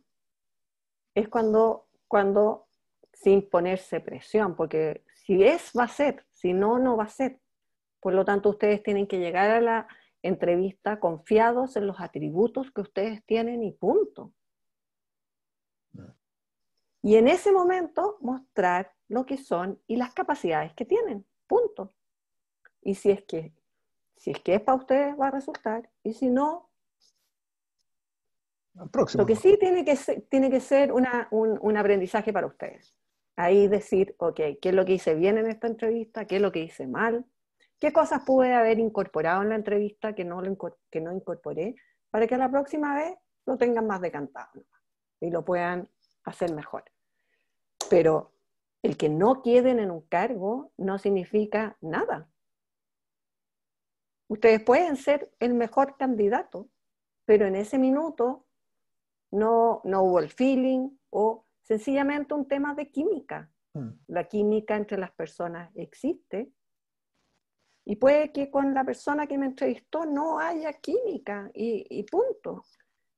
es cuando, cuando sin ponerse presión, porque si es, va a ser, si no, no va a ser. Por lo tanto, ustedes tienen que llegar a la entrevista confiados en los atributos que ustedes tienen y punto. Y en ese momento mostrar lo que son y las capacidades que tienen, punto. Y si es que, si es que es para ustedes, va a resultar. Y si no, lo que sí tiene que ser, tiene que ser un, aprendizaje para ustedes. Ahí decir, ok, ¿qué es lo que hice bien en esta entrevista? ¿Qué es lo que hice mal? ¿Qué cosas pude haber incorporado en la entrevista que no, lo, que no incorporé? Para que la próxima vez lo tengan más decantado y lo puedan hacer mejor. Pero el que no queden en un cargo no significa nada. Ustedes pueden ser el mejor candidato, pero en ese minuto no, no hubo el feeling o sencillamente un tema de química. Mm. La química entre las personas existe y puede que con la persona que me entrevistó no haya química y, punto.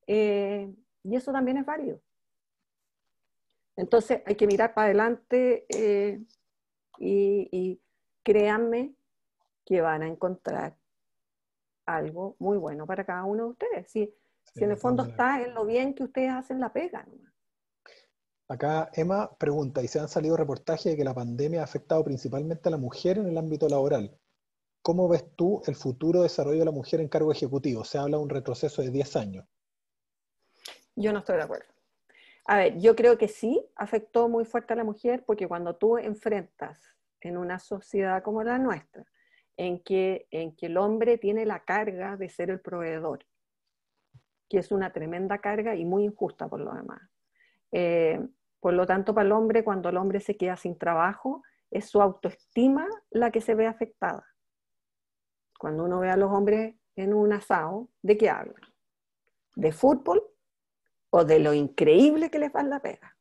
Eh, y eso también es válido. Entonces hay que mirar para adelante eh, y, créanme que van a encontrar algo muy bueno para cada uno de ustedes. Si, si en el fondo está en lo bien que ustedes hacen la pega. Acá Emma pregunta, y se han salido reportajes de que la pandemia ha afectado principalmente a la mujer en el ámbito laboral. ¿Cómo ves tú el futuro desarrollo de la mujer en cargo ejecutivo? Se habla de un retroceso de 10 años. Yo no estoy de acuerdo. A ver, yo creo que sí afectó muy fuerte a la mujer porque cuando tú enfrentas en una sociedad como la nuestra, en que, en que el hombre tiene la carga de ser el proveedor, que es una tremenda carga y muy injusta por lo demás. Eh, por lo tanto, para el hombre, cuando el hombre se queda sin trabajo, es su autoestima la que se ve afectada. Cuando uno ve a los hombres en un asado, ¿de qué hablan? ¿De fútbol o de lo increíble que les va la pega.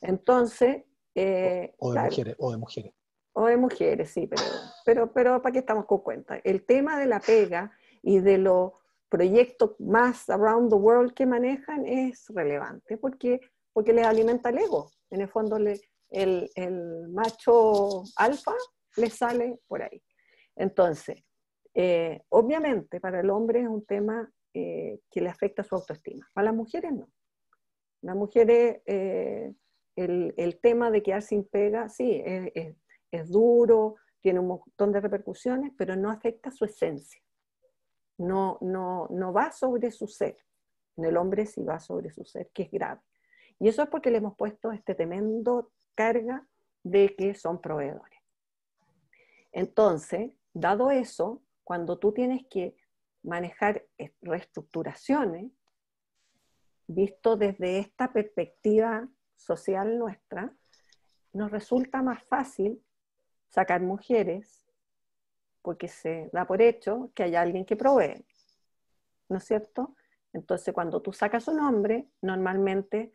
Entonces... Eh, o, de mujeres, o de mujeres. O de mujeres, sí, pero, pero, pero ¿para qué estamos con cuenta? El tema de la pega y de los proyectos más around the world que manejan es relevante porque, porque les alimenta el ego. En el fondo le, el, el, macho alfa le sale por ahí. Entonces, eh, obviamente para el hombre es un tema eh, que le afecta su autoestima. A las mujeres no. Las mujeres, eh, el, tema de quedar sin pega, sí, es, duro, tiene un montón de repercusiones, pero no afecta su esencia. No, no, no va sobre su ser. En el hombre sí va sobre su ser, que es grave. Y eso es porque le hemos puesto este tremendo carga de que son proveedores. Entonces, dado eso, cuando tú tienes que manejar reestructuraciones, visto desde esta perspectiva social nuestra, nos resulta más fácil sacar mujeres porque se da por hecho que hay alguien que provee, ¿no es cierto? Entonces, cuando tú sacas un hombre, normalmente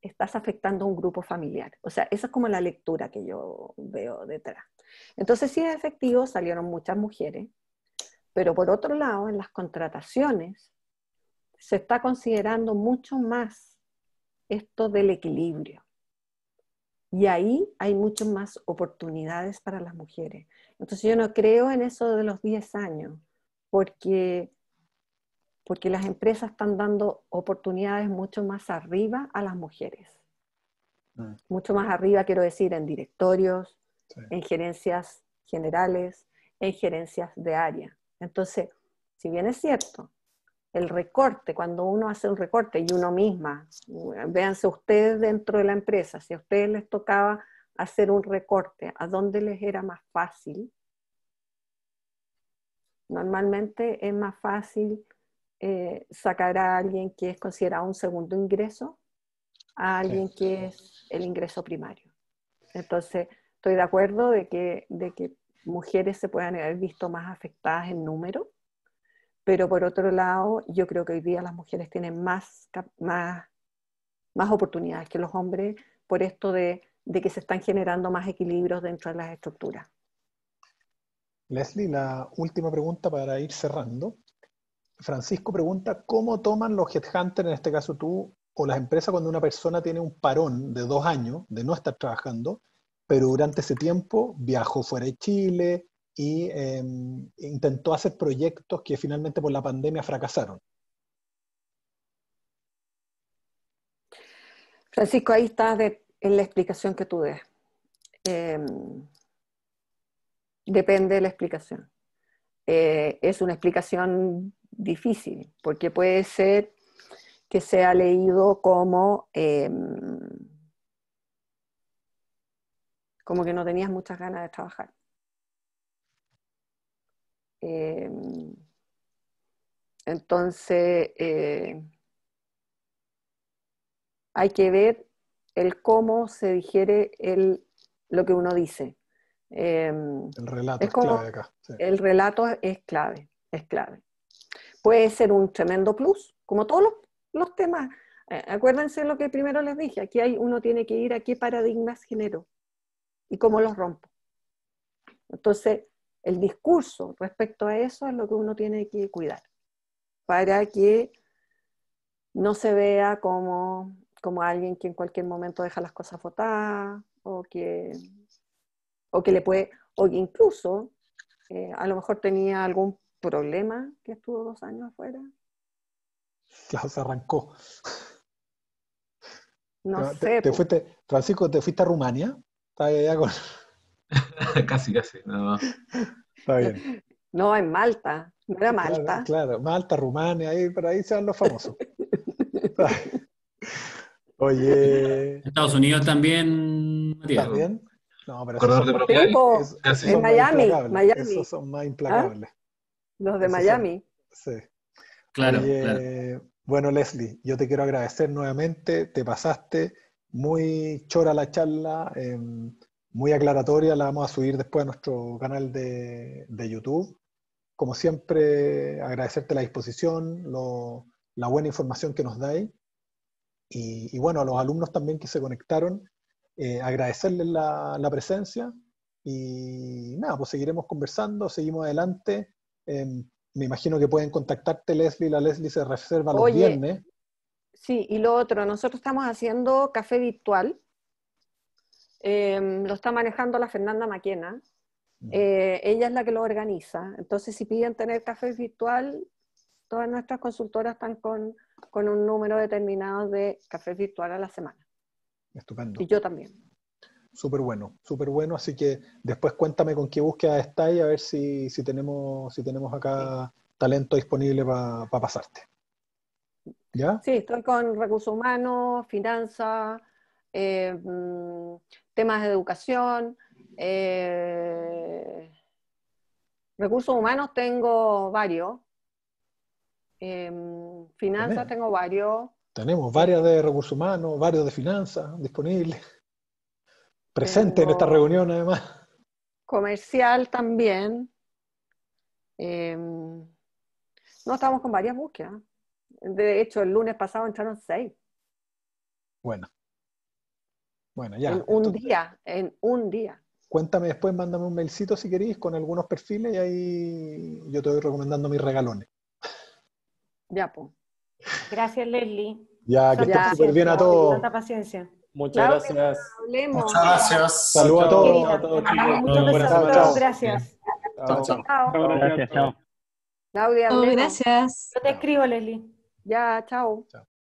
estás afectando a un grupo familiar. O sea, esa es como la lectura que yo veo detrás. Entonces, sí es efectivo, salieron muchas mujeres, pero por otro lado, en las contrataciones se está considerando mucho más esto del equilibrio. Y ahí hay muchas más oportunidades para las mujeres. Entonces yo no creo en eso de los 10 años, porque, porque las empresas están dando oportunidades mucho más arriba a las mujeres. Mm. Mucho más arriba, quiero decir, en directorios, en gerencias generales, en gerencias de área. Entonces, si bien es cierto, el recorte, cuando uno hace un recorte y uno misma, véanse ustedes dentro de la empresa, si a ustedes les tocaba hacer un recorte, ¿a dónde les era más fácil? Normalmente es más fácil eh, sacar a alguien que es considerado un segundo ingreso a alguien que es el ingreso primario. Entonces, estoy de acuerdo de que, de que mujeres se puedan haber visto más afectadas en número, pero por otro lado, yo creo que hoy día las mujeres tienen más, más, más oportunidades que los hombres por esto de, de que se están generando más equilibrios dentro de las estructuras. Leslie, la última pregunta para ir cerrando. Francisco pregunta, ¿cómo toman los headhunters, en este caso tú, o las empresas cuando una persona tiene un parón de dos años de no estar trabajando, pero durante ese tiempo viajó fuera de Chile, y em, intentó hacer proyectos que finalmente por la pandemia fracasaron. Francisco, ahí está en la explicación que tú des. Em, depende de la explicación. Eh, es una explicación difícil, porque puede ser que sea leído como, em, como que no tenías muchas ganas de trabajar. Em, entonces, eh, hay que ver el cómo se digiere el, lo que uno dice. Em, el relato es, clave acá. El relato es clave, es clave. Puede ser un tremendo plus, como todos los, temas. Eh, acuérdense lo que primero les dije, aquí hay, uno tiene que ir a qué paradigmas genero y cómo los rompo. Entonces, el discurso respecto a eso es lo que uno tiene que cuidar, para que no se vea como, como alguien que en cualquier momento deja las cosas votadas, o que, o que le puede, o que incluso eh, a lo mejor tenía algún problema que estuvo dos años afuera. Claro, se arrancó. No sé. Te, fuiste, Francisco, ¿te fuiste a Rumania? Estaba allá con... casi, casi. No. Está bien. No, en Malta. No era Malta. Claro, Malta, Rumania, ahí, por ahí se van los famosos. Oye. Estados Unidos también, ¿También? No, pero esos en Miami, Miami. Esos son más implacables. ¿Ah? Los de Miami. sí. Claro, Bueno, Leslie, yo te quiero agradecer nuevamente. Te pasaste muy chora la charla. Eh, muy aclaratoria, la vamos a subir después a nuestro canal de, YouTube. Como siempre, agradecerte la disposición, la buena información que nos dais. Y, y, bueno, a los alumnos también que se conectaron, eh, agradecerles la, presencia. Y nada, pues seguiremos conversando, seguimos adelante. Em, me imagino que pueden contactarte, Leslie. La Leslie se reserva los viernes. Sí, y lo otro, nosotros estamos haciendo café virtual Em, lo está manejando la Fernanda Maquena. Eh, ella es la que lo organiza. Entonces, si piden tener café virtual, todas nuestras consultoras están con, con un número determinado de café virtual a la semana. Estupendo. Y yo también. Súper bueno, súper bueno. Así que después cuéntame con qué búsqueda estáis, a ver si, si, tenemos, si tenemos acá talento disponible para pasarte. ¿Ya? Sí, estoy con recursos humanos, finanzas, eh, mm, temas de educación, eh, recursos humanos tengo varios, em, finanzas tengo varios. Tenemos varias de recursos humanos, varios de finanzas disponibles, presentes en esta reunión además. Comercial también. No, estamos con varias búsquedas. De hecho, el lunes pasado entraron seis. Bueno, bueno, ya. En un día, en un día. Cuéntame después, mándame un mailcito si queréis con algunos perfiles y ahí yo te voy recomendando mis regalones. Ya, pues. Gracias, Leslie. Ya, que estés súper bien a todos. Tanta paciencia. Muchas gracias. Muchas gracias. Saludos a todos. A todos, chicos. Gracias. Chao, chao. Gracias, chao. Claudia, gracias. Yo te escribo, Leslie. Ya, chao. Chao.